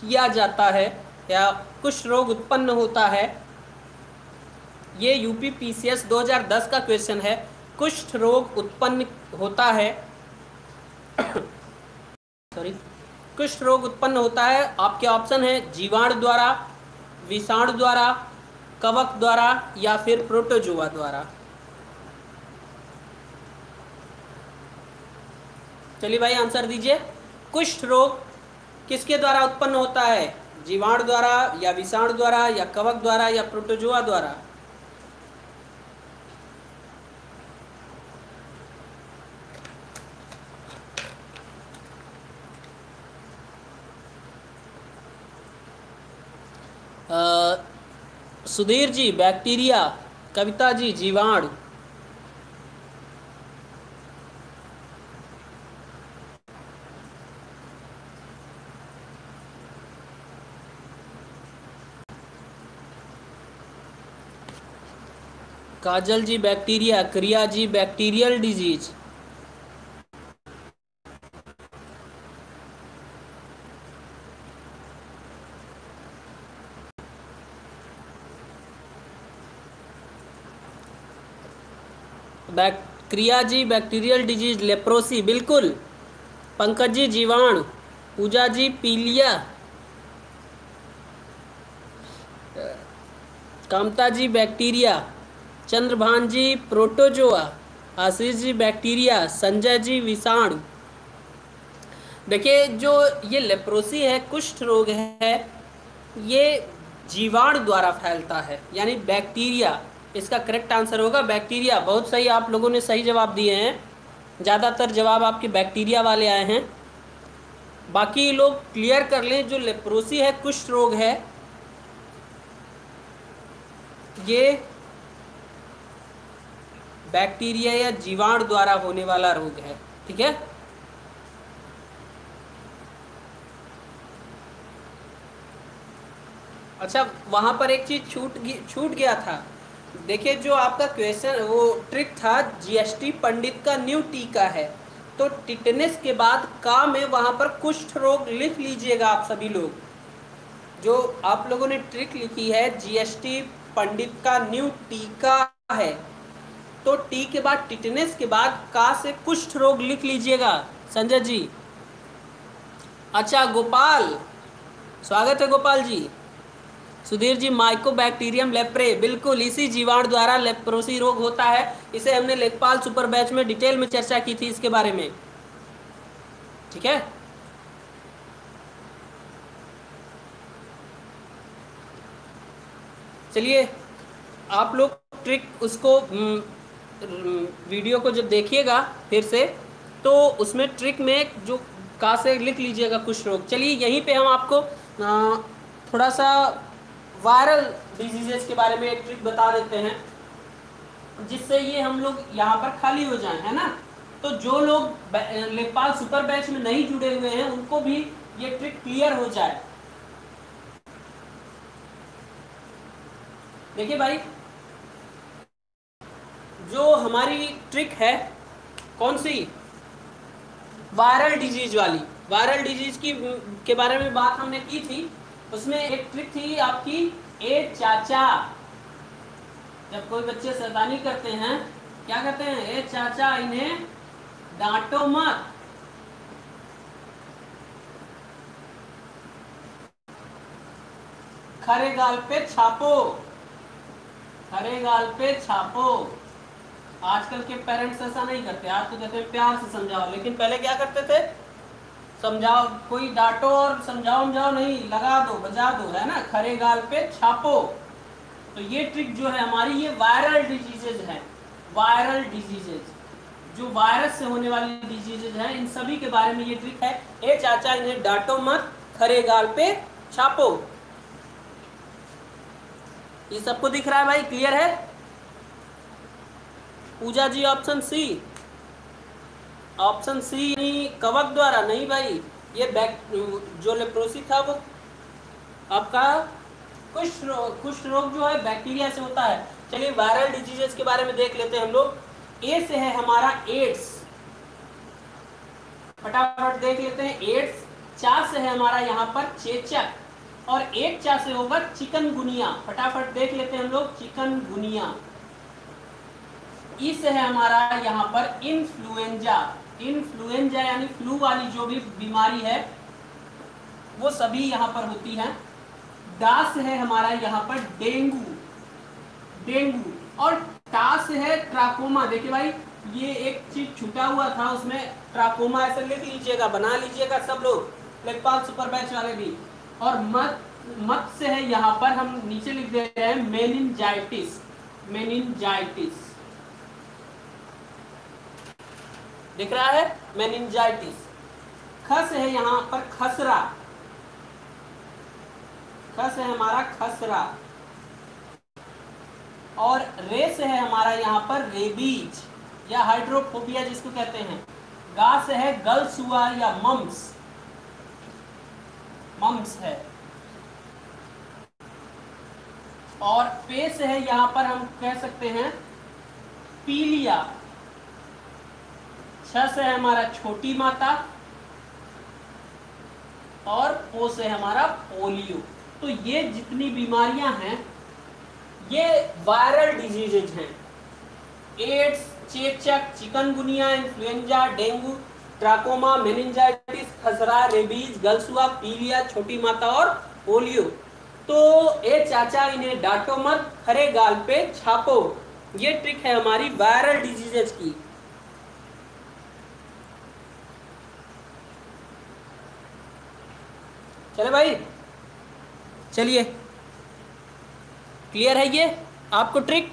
किया जाता है या कुष्ठ रोग उत्पन्न होता है? ये यूपी पीसीएस 2010 का क्वेश्चन है। कुष्ठ रोग उत्पन्न होता है। सॉरी कुष्ठ रोग उत्पन्न होता है, आपके ऑप्शन है जीवाणु द्वारा, विषाणु द्वारा, कवक द्वारा या फिर प्रोटोजुआ द्वारा। चलिए भाई आंसर दीजिए। कुष्ठ रोग किसके द्वारा उत्पन्न होता है? जीवाणु द्वारा या विषाणु द्वारा या कवक द्वारा या प्रोटोजुआ द्वारा। सुधीर जी बैक्टीरिया कविता जी जीवाणु। काजल ji bacteria Kriya ji bacterial disease. क्रिया जी बैक्टीरियल डिज़ीज़, लेप्रोसी, बिल्कुल। पंकज जी जीवाणु। पूजा जी पीलिया। Kamta ji bacteria. Chandrabhan ji protozoa. Ashish ji bacteria. Sanjay ji विषाणु। देखिए, जो ये लेप्रोसी है, कुष्ठ रोग है, ये जीवाणु द्वारा फैलता है, यानी बैक्टीरिया। इसका करेक्ट आंसर होगा। बैक्टीरिया बहुत सही आप लोगों ने सही जवाब दिए हैं। ज़्यादातर जवाब आपके बैक्टीरिया वाले आए हैं। बाकी लोग क्लियर कर लें, जो लेप्रोसी है, कुष्ठ रोग है, ये बैक्टीरिया या जीवाणु द्वारा होने वाला रोग है, ठीक है? अच्छा वहाँ पर एक चीज़ छूट छूट गया था। देखिए, जो आपका क्वेश्चन वो ट्रिक था जीएसटी पंडित का न्यू टीका है। तो टिटनेस के बाद का में वहाँ पर कुष्ठ रोग लिख लीजिएगा आप सभी लोग। जो आप लोगों ने ट्रिक लिखी है जीएसटी पंडित का न्यू टीका है। तो टी के बाद टिटनेस के बाद का से कुष्ठ रोग लिख लीजिएगा। संजय जी। अच्छा गोपाल। स्वागत है गोपाल जी। सुधीर जी माइकोबैक्टीरियम लेप्रे बिल्कुल इसी जीवाणु द्वारा लेप्रोसी रोग होता है। इसे हमने लेखपाल सुपर बैच में डिटेल में चर्चा की थी इसके बारे में। ठीक है? चलिए, आप लोग ट्रिक उसको वीडियो को जब देखिएगा फिर से तो उसमें ट्रिक में जो का से लिख लीजिएगा कुछ रोग चलिए, यहीं पे हम आपको थोड़ा सा वायरल डिजीजेस के बारे में एक ट्रिक बता देते हैं, जिससे ये हम लोग यहाँ पर खाली हो जाएँ, है ना? तो जो लोग लेखपाल सुपर बैच में नहीं जुड़े हुए हैं, उनको भी ये ट्रिक क्लियर हो जाए। देखिए भाई, जो हमारी ट्रिक है, कौन सी? वायरल डिज़ीज़ वाली। वायरल डिज़ीज़ की, के बारे में बात हमने की थी उसमें एक ट्रिक थी आपकी, ए, चाचा। जब कोई बच्चे शैतानी करते हैं, क्या कहते हैं? ए, चाचा, इन्हें डांटो मत। खरे गाल पे छापो। खरे गाल पे छापो। आजकल के पेरेंट्स ऐसा नहीं करते। आज तो कहते प्यार से समझाओ। लेकिन पहले क्या करते थे? समझाओ, कोई डांटो और समझाओ समझाओ नहीं, लगा दो, बजा दो, है ना? खरे गाल पे छापो। तो ये ट्रिक जो है हमारी, ये वायरल डिजीजेज है। वायरल डिजीजेज जो वायरस से होने वाली डिजीजेज हैं, इन सभी के बारे में ये ट्रिक है। ए चाचा, इन्हें डांटो मत, खरे गाल पे छापो। ये सबको दिख रहा है भाई क्लियर है? पूजा जी ऑप्शन सी ऑप्शन सी नहीं, कवक द्वारा नहीं भाई, ये बैक, जो लेप्रोसी था वो, आपका कुष्ठ रोग कुष्ठ रोग जो है बैक्टीरिया से होता है। चलिए वायरल डिजीजेस के बारे में देख लेते हैं हम लोग। ए से है हमारा एड्स फटाफट देख लेते हैं एड्स चार से है हमारा यहाँ पर चेचक। और एक चा से होगा चिकन गुनिया फटाफट देख लेते हैं हम लोग चिकन गुनिया इस है हमारा यहाँ पर इन्फ्लुएंजा इन्फ्लुएंजा यानी फ्लू वाली जो भी बीमारी है, वो सभी यहाँ पर होती है। दास है हमारा यहाँ पर डेंगू। डेंगू और टास है ट्राकोमा। देखिए भाई, ये एक चीज़ छुटा हुआ था उसमें। ट्राकोमा ऐसे लिख लीजिएगा, बना लीजिएगा सब लोग लेखपाल सुपर बैच वाले भी। और मत मत से है यहाँ पर, हम नीचे लिख दे रहे हैं मेनिनजाइटिस मेनिनजाइटिस दिख रहा है मेनिनजाइटिस खस है यहाँ पर खसरा। खस है हमारा खसरा। और रेस है हमारा यहाँ पर रेबीज, या हाइड्रोफोबिया जिसको कहते हैं। गास है गलसुआ या मम्स। मम्स है। और पेस है यहाँ पर हम कह सकते हैं पीलिया। छस है हमारा छोटी माता और पोस से हमारा पोलियो। तो ये जितनी बीमारियाँ हैं, ये वायरल डिजीजेज हैं। एड्स चेचक, chikungunya influenza dengue trachoma meningitis खसरा रेबीज गलसुआ, पीलिया, छोटी माता और पोलियो। तो ए चाचा इन्हें डांटो मत खरे गाल पे छापो। ये ट्रिक है हमारी वायरल डिजीजेज की। चले भाई। चलिए। क्लियर है ये? आपको ट्रिक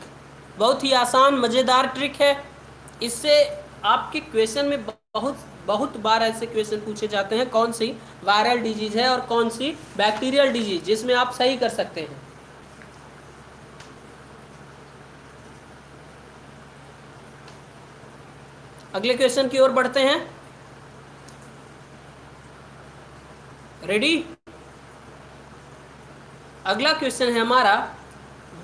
बहुत ही आसान, मज़ेदार ट्रिक है। इससे आपके क्वेश्चन में बहुत बहुत बार ऐसे क्वेश्चन पूछे जाते हैं, कौन सी? वायरल डिज़ीज़ है और कौन सी? बैक्टीरियल डिज़ीज़ जिसमें आप सही कर सकते हैं। अगले क्वेश्चन की ओर बढ़ते हैं। रेडी अगला क्वेश्चन है हमारा,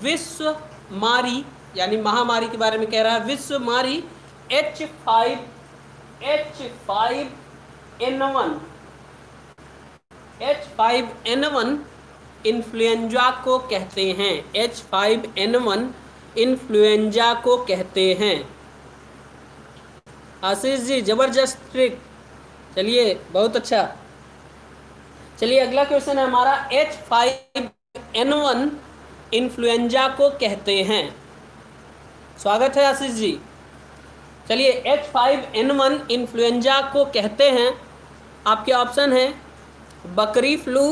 विश्व मारी, यानी महामारी के बारे में कह रहा है, विश्व मारी H five H five N one H five N one influenza को कहते हैं H five N one influenza को कहते हैं। आशीष जी, ज़बरदस्त ट्रिक चलिए, बहुत अच्छा। चलिए, अगला क्वेश्चन है हमारा H five N one influenza को कहते हैं। स्वागत है आशीष जी। चलिए H five N one influenza को कहते हैं। आपके ऑप्शन है बकरी फ्लू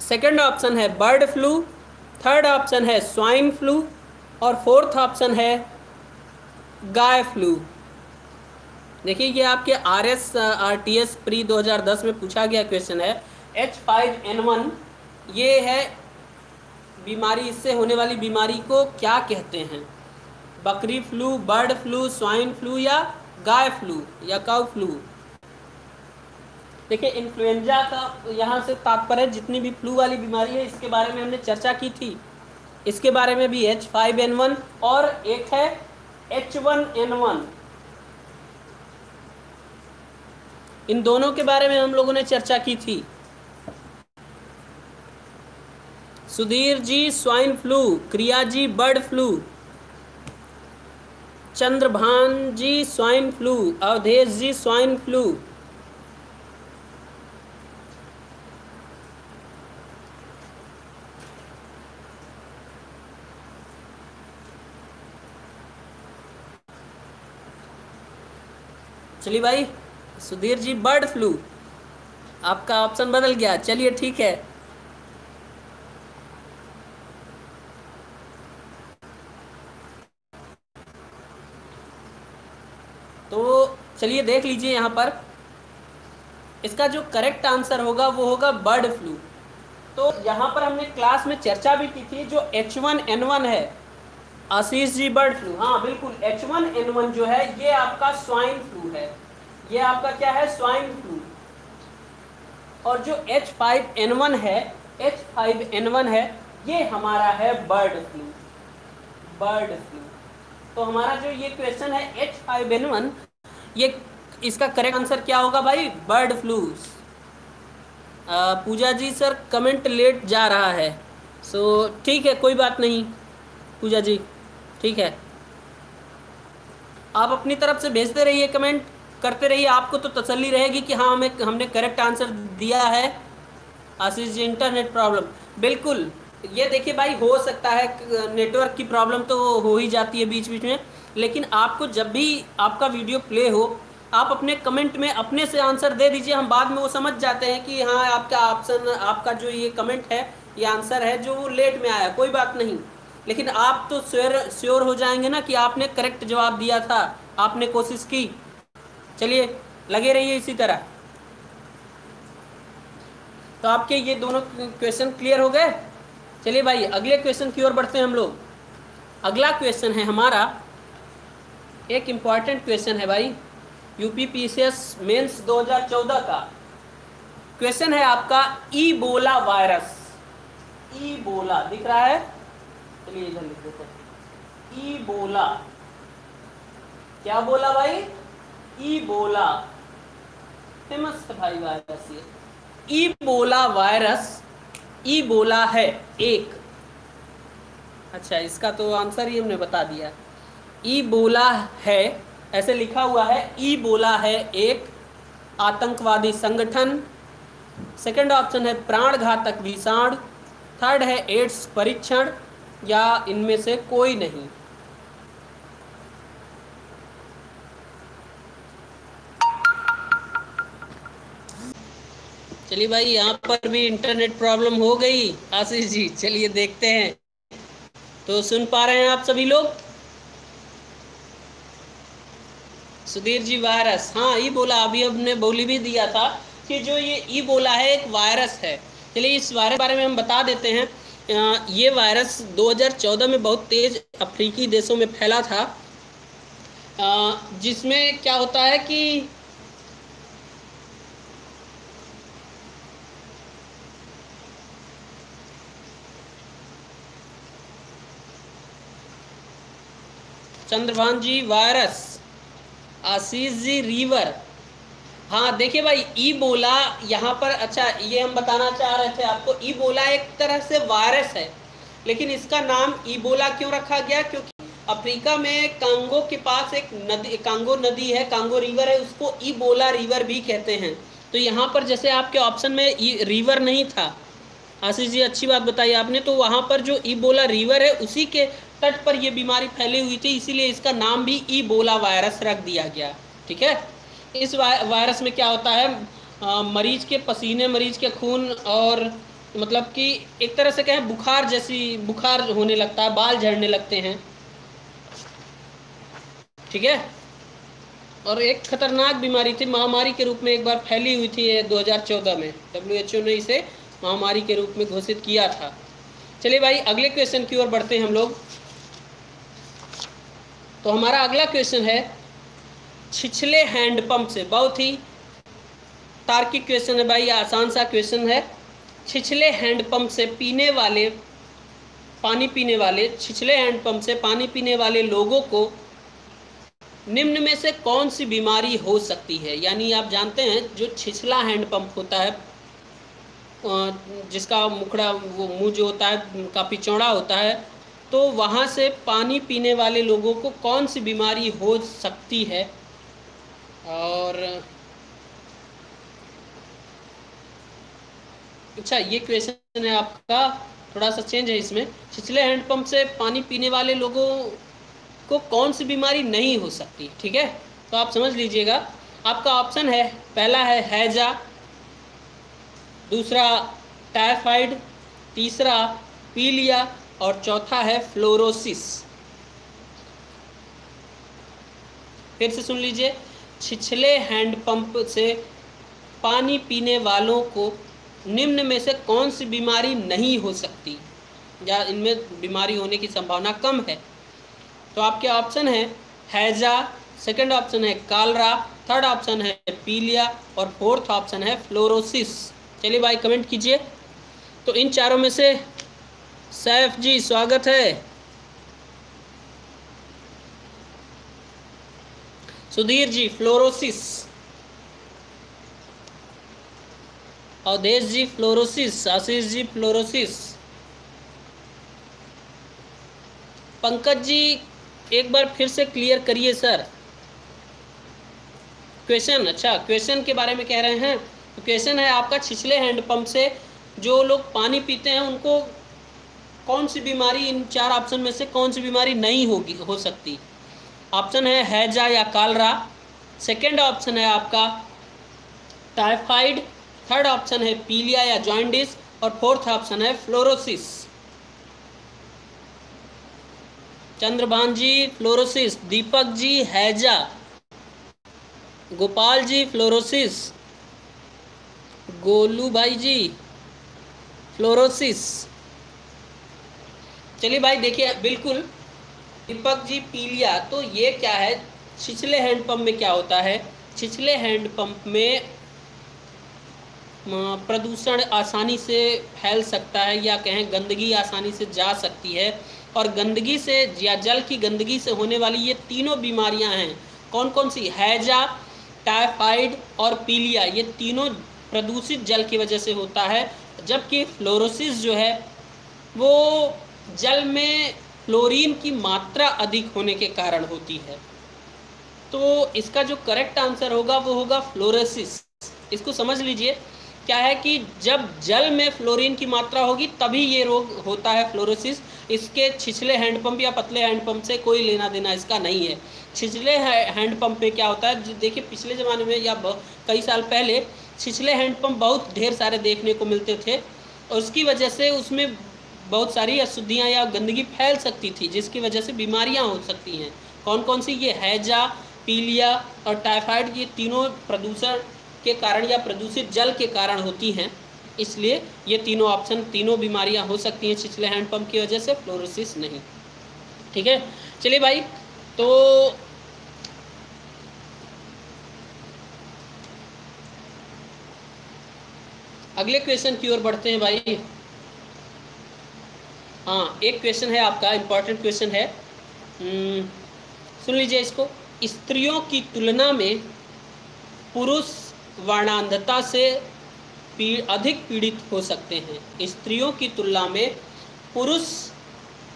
सेकंड ऑप्शन है बर्ड फ्लू थर्ड ऑप्शन है स्वाइन फ्लू और फोर्थ ऑप्शन है गाय फ्लू देखिए, ये आपके R S R T S pre 2010 में पूछा गया क्वेश्चन है। एच फाइव एन वन ये है बीमारी, इससे होने वाली बीमारी को क्या कहते हैं? बकरी flu, bird flu, swine flu या गाय फ्लू या काउ फ्लू देखिए इन्फ्लुएंजा का यहाँ से तात्पर्य, जितनी भी फ्लू वाली बीमारी है, इसके बारे में हमने चर्चा की थी। इसके बारे में भी एच फाइव एन वन और एक है एच वन एन वन इन दोनों के बारे में हम लोगों ने चर्चा की थी। सुधीर जी, swine flu, Kriya ji, bird flu, Chandrabhan ji, swine flu, Avdhesh ji, swine flu. चलिए भाई। Sudhir ji, bird flu. आपका ऑप्शन बदल गया। चलिए, ठीक है। तो चलिए, देख लीजिए यहाँ पर। इसका जो करेक्ट आंसर होगा, वो होगा बर्ड फ्लू। तो यहाँ पर हमने क्लास में चर्चा भी की थी, जो एच वन एन वन है। Ashish ji, bird flu. हाँ बिल्कुल एच वन एन वन जो है, ये आपका स्वाइन फ्लू है। ये आपका क्या है? Swine flu. और जो एच फाइव एन वन है एच फाइव एन वन है ये हमारा है बर्ड फ्लू। Bird flu. तो हमारा जो ये क्वेश्चन है एच फाइव एन वन ये इसका करेक्ट आंसर क्या होगा भाई? Bird flu Puja ji sir comment late जा रहा है। सो so, ठीक है कोई बात नहीं पूजा जी। ठीक है। आप अपनी तरफ़ से भेजते रहिए कमेंट करते रहिए, आपको तो तसल्ली रहेगी कि हाँ हमें, हमने करेक्ट आंसर दिया है। आशीष जी इंटरनेट प्रॉब्लम बिल्कुल। ये देखिए भाई, हो सकता है नेटवर्क की प्रॉब्लम तो हो ही जाती है बीच बीच में, लेकिन आपको जब भी आपका वीडियो प्ले हो, आप अपने कमेंट में अपने से आंसर दे दीजिए। हम बाद में वो समझ जाते हैं कि हाँ आपका ऑप्शन आपका जो ये कमेंट है, ये आंसर है जो वो लेट में आया, कोई बात नहीं। लेकिन आप तो श्योर श्योर हो जाएँगे ना कि आपने करेक्ट जवाब दिया था, आपने कोशिश की। चलिए, लगे रहिए इसी तरह। तो आपके ये दोनों क्वेश्चन क्लियर हो गए? चलिए भाई, अगले क्वेश्चन की ओर बढ़ते हैं हम लोग। अगला क्वेश्चन है हमारा, एक इंपॉर्टेंट क्वेश्चन है भाई यूपी दो हज़ार चौदह का। क्वेश्चन है आपका ई बोला वायरस ई बोला दिख रहा है? चलिए इधर लिख देते हैं। बोला क्या बोला भाई? ई बोला, फ़ेमस भाई वायरस ये। ई बोला वायरस, ई बोला है, एक। अच्छा इसका तो आंसर ही हमने बता दिया। ई बोला है, ऐसे लिखा हुआ है, ई बोला है एक, आतंकवादी संगठन। सेकंड ऑप्शन है प्राण घातक विषाण। थर्ड है एड्स परीक्षण, या इनमें से कोई नहीं। चलिए भाई, यहाँ पर भी इंटरनेट प्रॉब्लम हो गई। आशीष जी, चलिए देखते हैं। तो सुन पा रहे हैं आप सभी लोग? सुधीर जी, वायरस। हाँ ई बोला, अभी हमने बोली भी दिया था कि जो ये ई बोला है, एक वायरस है। चलिए, इस वायरस के बारे में हम बता देते हैं। ये वायरस 2014 में बहुत तेज अफ्रीकी देशों में फैला था। जिसमें क्या होता है कि चंद्रभान जी, वायरस आशीष जी, रिवर। हाँ देखिए भाई ई बोला यहाँ पर अच्छा ये हम बताना चाह रहे थे आपको ई बोला एक तरह से वायरस है, लेकिन इसका नाम ई बोला क्यों रखा गया? क्योंकि अफ्रीका में कांगो के पास एक नदी, कांगो नदी है, कांगो रिवर है, उसको ई बोला रिवर भी कहते हैं। तो यहाँ पर जैसे आपके ऑप्शन में ई, रिवर नहीं था। आशीष जी, अच्छी बात बताई आपने तो वहाँ पर जो ई बोला रिवर है, उसी के तट पर यह बीमारी फैली हुई थी इसीलिए इसका नाम भी ई बोला वायरस रख दिया गया ठीक है? इस वायरस में क्या होता है आ, मरीज़ के पसीने मरीज़ के खून और मतलब कि एक तरह से कहें बुखार जैसी बुखार होने लगता है बाल झड़ने लगते हैं ठीक है? और एक खतरनाक बीमारी थी महामारी के रूप में एक बार फैली हुई थी 2014 में डब्ल्यू ने इसे महामारी के रूप में घोषित किया था। चलिए भाई अगले क्वेश्चन की ओर बढ़ते हैं हम लोग। तो हमारा अगला क्वेश्चन है, छिछले हैंडपम्प से, बहुत ही तार्किक क्वेश्चन है भाई, आसान सा क्वेश्चन है। छिछले हैंडपम्प से पीने वाले, पानी पीने वाले, छिछले हैंडपम्प से पानी पीने वाले लोगों को निम्न में से कौन सी बीमारी हो सकती है? यानी आप जानते हैं, जो छिछला हैंडपम्प होता है जिसका मुखड़ा, वो मुँह जो होता है काफ़ी चौड़ा होता है तो वहाँ से पानी पीने वाले लोगों को कौन सी बीमारी हो सकती है? और अच्छा ये क्वेश्चन है आपका थोड़ा सा चेंज है इसमें। छिछले हैंडपम्प से पानी पीने वाले लोगों को कौन सी बीमारी नहीं हो सकती, ठीक है? तो आप समझ लीजिएगा। आपका ऑप्शन है, पहला है हैजा, दूसरा टाइफाइड तीसरा पीलिया और चौथा है फ्लोरोसिस। फिर से सुन लीजिए, छिछले हैंडपंप से पानी पीने वालों को निम्न में से कौन सी बीमारी नहीं हो सकती? या इनमें बीमारी होने की संभावना कम है? तो आपके ऑप्शन है हैजा, सेकंड ऑप्शन है कालरा, थर्ड ऑप्शन है पीलिया और फोर्थ ऑप्शन है फ्लोरोसिस। चलिए भाई, कमेंट कीजिए। तो इन चारों में से सैफ जी, स्वागत है। Sudhir ji, fluorosis. Avdhesh ji, fluorosis. Ashish ji, fluorosis. Pankaj ji, एक बार फिर से क्लियर करिए सर क्वेश्चन अच्छा क्वेश्चन के बारे में कह रहे हैं। तो क्वेश्चन है आपका छिछले हैंडपंप से। जो लोग पानी पीते हैं, उनको कौन सी बीमारी इन चार ऑप्शन में से कौन सी बीमारी नहीं होगी, हो सकती? ऑप्शन है हैजा या कालरा। सेकेंड ऑप्शन है आपका टाइफाइड। थर्ड ऑप्शन है पीलिया या जॉइंडिस और फोर्थ ऑप्शन है फ्लोरोसिस। चंद्रभान जी, फ्लोरोसिस। दीपक जी, हैजा। गोपाल जी, फ्लोरोसिस। गोलू भाई जी, फ्लोरोसिस। चलिए भाई देखिए, बिल्कुल। दीपक जी पीलिया तो ये क्या है? छिछले हैंडपम्प में क्या होता है? छिछले हैंडपम्प में प्रदूषण आसानी से फैल सकता है या कहें गंदगी आसानी से जा सकती है। और गंदगी से, या जल की गंदगी से होने वाली ये तीनों बीमारियाँ हैं। कौन कौन सी? हैजा, टाइफाइड और पीलिया, ये तीनों प्रदूषित जल की वजह से होता है। जबकि फ्लोरोसिस जो है, वो जल में फ्लोरीन की मात्रा अधिक होने के कारण होती है। तो इसका जो करेक्ट आंसर होगा, वो होगा फ्लोरेसिस इसको समझ लीजिए, क्या है कि जब जल में फ्लोरीन की मात्रा होगी, तभी ये रोग होता है फ्लोरोसिस इसके छिछले हैंडपम्प या पतले हैंडपम्प से कोई लेना देना इसका नहीं है। छिछले हैंडपम्प में क्या होता है देखिए पिछले ज़माने में या कई साल पहले छिछले हैंडपम्प बहुत ढेर सारे देखने को मिलते थे और उसकी वजह से उसमें बहुत सारी अशुद्धियाँ या गंदगी फैल सकती थी, जिसकी वजह से बीमारियाँ हो सकती हैं। कौन कौन सी ये हैजा पीलिया और टाइफाइड ये तीनों प्रदूषण के कारण या प्रदूषित जल के कारण होती हैं? इसलिए ये तीनों ऑप्शन तीनों बीमारियाँ हो सकती हैं, छिछले हैंडपम्प की वजह से फ्लोरोसिस नहीं। ठीक है? चलिए भाई तो अगले क्वेश्चन की ओर बढ़ते हैं भाई। हाँ एक क्वेश्चन है आपका इम्पोर्टेंट क्वेश्चन है। हम्म, सुन लीजिए इसको। स्त्रियों की तुलना में पुरुष वर्णांधता से पी, अधिक पीड़ित हो सकते हैं। स्त्रियों की तुलना में पुरुष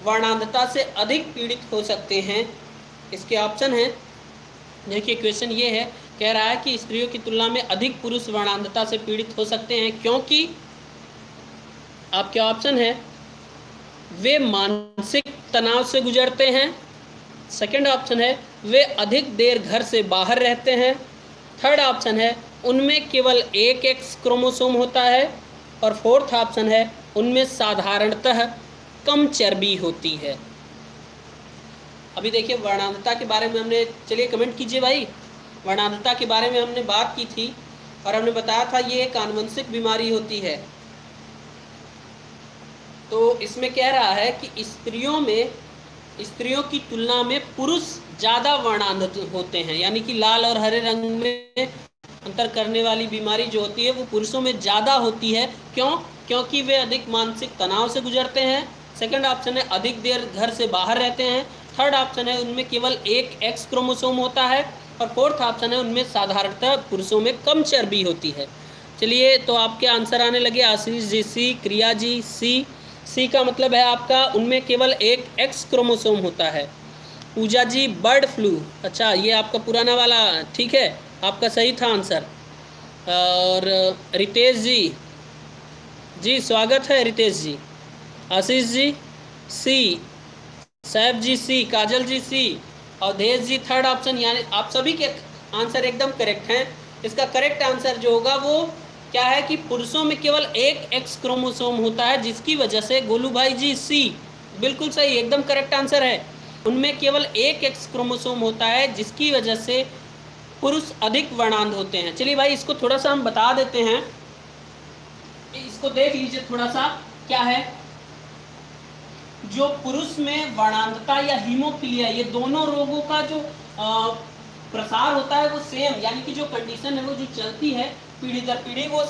वर्णांधता से अधिक पीड़ित हो सकते हैं। इसके ऑप्शन हैं। देखिए क्वेश्चन ये है कह रहा है कि स्त्रियों की तुलना में अधिक पुरुष वर्णांधता से पीड़ित हो सकते हैं क्योंकि आपके ऑप्शन है। वे मानसिक तनाव से गुजरते हैं। सेकंड ऑप्शन है, वे अधिक देर घर से बाहर रहते हैं। थर्ड ऑप्शन है, उनमें केवल एक एक्स क्रोमोसोम होता है। और फोर्थ ऑप्शन है, उनमें साधारणतः कम चर्बी होती है। अभी देखिए, वर्णांधता के बारे में हमने, चलिए कमेंट कीजिए भाई। वर्णांधता के बारे में हमने बात की थी और हमने बताया था, ये एक आनुवंशिक बीमारी होती है। तो इसमें कह रहा है कि स्त्रियों में, स्त्रियों की तुलना में पुरुष ज़्यादा वर्णांध होते हैं। यानी कि लाल और हरे रंग में अंतर करने वाली बीमारी जो होती है, वो पुरुषों में ज़्यादा होती है। क्यों? क्योंकि वे अधिक मानसिक तनाव से गुजरते हैं। सेकंड ऑप्शन है, अधिक देर घर से बाहर रहते हैं। थर्ड ऑप्शन है, उनमें केवल एक एक्स क्रोमोसोम होता है। और फोर्थ ऑप्शन है, उनमें साधारणतः पुरुषों में कम चर्बी होती है। चलिए तो आपके आंसर आने लगे। आशीष जी सी क्रिया जी सी सी का मतलब है आपका, उनमें केवल एक एक्स क्रोमोसोम होता है। Puja ji, bird flu. अच्छा ये आपका पुराना वाला, ठीक है? आपका सही था आंसर। और, रितेश जी। जी, स्वागत है Ritesh ji. Ashish ji C Saif ji C Kajal ji C Avdhesh ji third option यानी आप सभी के आंसर एकदम करेक्ट हैं। इसका करेक्ट आंसर जो होगा वो क्या है कि पुरुषों में केवल एक एक्स क्रोमोसोम होता है जिसकी वजह से गोलू भाई जी सी बिल्कुल सही एकदम करेक्ट आंसर है। उनमें केवल एक एक्स क्रोमोसोम होता है जिसकी वजह से पुरुष अधिक वर्णांध होते हैं। चलिए भाई इसको थोड़ा सा हम बता देते हैं। इसको देख लीजिए थोड़ा सा क्या है? जो पुरुष में वर्णांधता या हीमोफिलिया ये दोनों रोगों का जो आ, प्रसार होता है वो सेम यानी कि जो कंडीशन है वो जो चलती है पीढ़ी दर पीढ़ी वो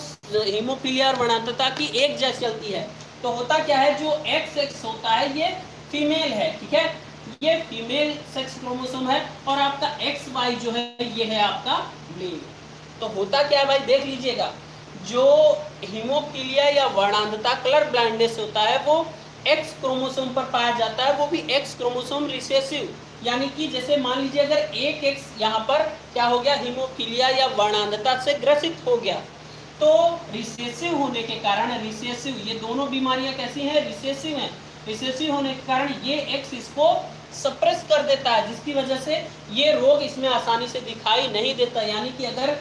हीमोफिलिया और वर्णांधता की एक जैसी चलती है। तो होता क्या है, जो एक्स एक्स होता है, ये फीमेल है, ठीक है? ये फीमेल सेक्स क्रोमोसोम है और आपका एक्स वाई जो है, ये है आपका मेल तो होता क्या है भाई, देख लीजिएगा, जो हीमोफीलिया या वर्णांधता कलर ब्लाइंडनेस होता है, वो एक्स क्रोमोसोम पर पाया जाता है, वो भी एक्स क्रोमोसोम रिसेसिव यानी कि जैसे मान लीजिए अगर एक एक्स यहाँ पर क्या हो गया हीमोफीलिया या वर्णांधता से ग्रसित हो गया तो रिसेसिव होने के कारण रिसेसिव, ये दोनों बीमारियाँ कैसी हैं? रिसेसिव हैं। रिसेसिव होने के कारण ये एक्स इसको सप्रेस कर देता है, जिसकी वजह से ये रोग इसमें आसानी से दिखाई नहीं देता। यानी कि अगर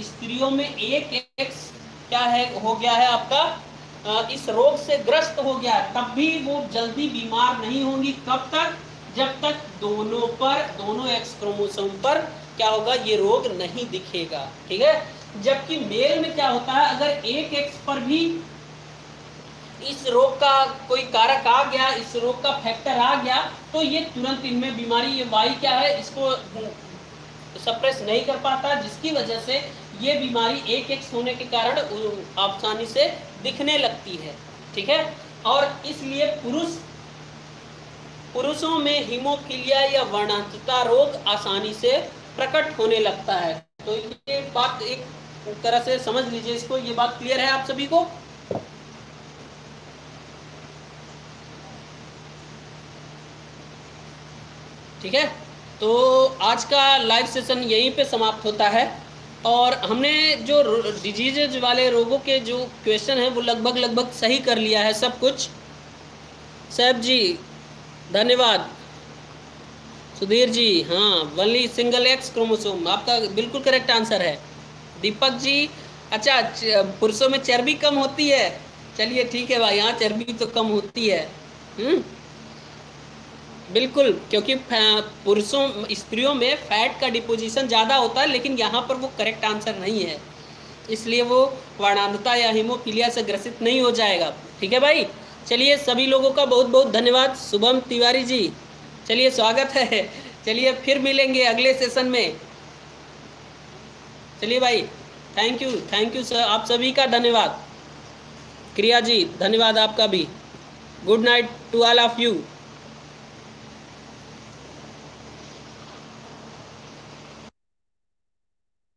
स्त्रियों में एक एक्स क्या है, हो गया है आपका इस रोग से ग्रस्त हो गया तब भी वो जल्दी बीमार नहीं होंगी। कब तक? जब तक दोनों पर, दोनों एक्स क्रोमोसोम पर क्या होगा? ये रोग नहीं दिखेगा, ठीक है? जबकि मेल में क्या होता है? अगर एक एक्स पर भी इस रोग का कोई कारक आ गया, इस रोग का फैक्टर आ गया तो ये तुरंत इनमें बीमारी, ये वाई क्या है? इसको सप्रेस नहीं कर पाता, जिसकी वजह से ये बीमारी एक एक्स होने के कारण आसानी से दिखने लगती है, ठीक है? और इसलिए पुरुष पुरुषों में हीमोफीलिया या वर्णांतता रोग आसानी से प्रकट होने लगता है। तो ये बात एक तरह से समझ लीजिए इसको। ये बात क्लियर है आप सभी को? ठीक है? तो आज का लाइव सेशन यहीं पे समाप्त होता है। और हमने जो डिजीजेज वाले रोगों के जो क्वेश्चन हैं, वो लगभग लगभग सही कर लिया है सब कुछ। सैब जी धन्यवाद। सुधीर जी हाँ वनली सिंगल एक्स क्रोमोसोम आपका बिल्कुल करेक्ट आंसर है। दीपक जी अच्छा पुरुषों में चर्बी कम होती है। चलिए, ठीक है भाई यहाँ चर्बी तो कम होती है। हम्म बिल्कुल, क्योंकि पुरुषों, स्त्रियों में फैट का डिपोजिशन ज़्यादा होता है, लेकिन यहाँ पर वो करेक्ट आंसर नहीं है। इसलिए वो वर्णांधता या हीमोफीलिया से ग्रसित नहीं हो जाएगा। ठीक है भाई? चलिए सभी लोगों का बहुत बहुत धन्यवाद। शुभम तिवारी जी। चलिए, स्वागत है। चलिए, फिर मिलेंगे अगले सेशन में। चलिए भाई thank you thank you sir आप सभी का धन्यवाद। क्रिया जी, धन्यवाद आपका भी। Good night to all of you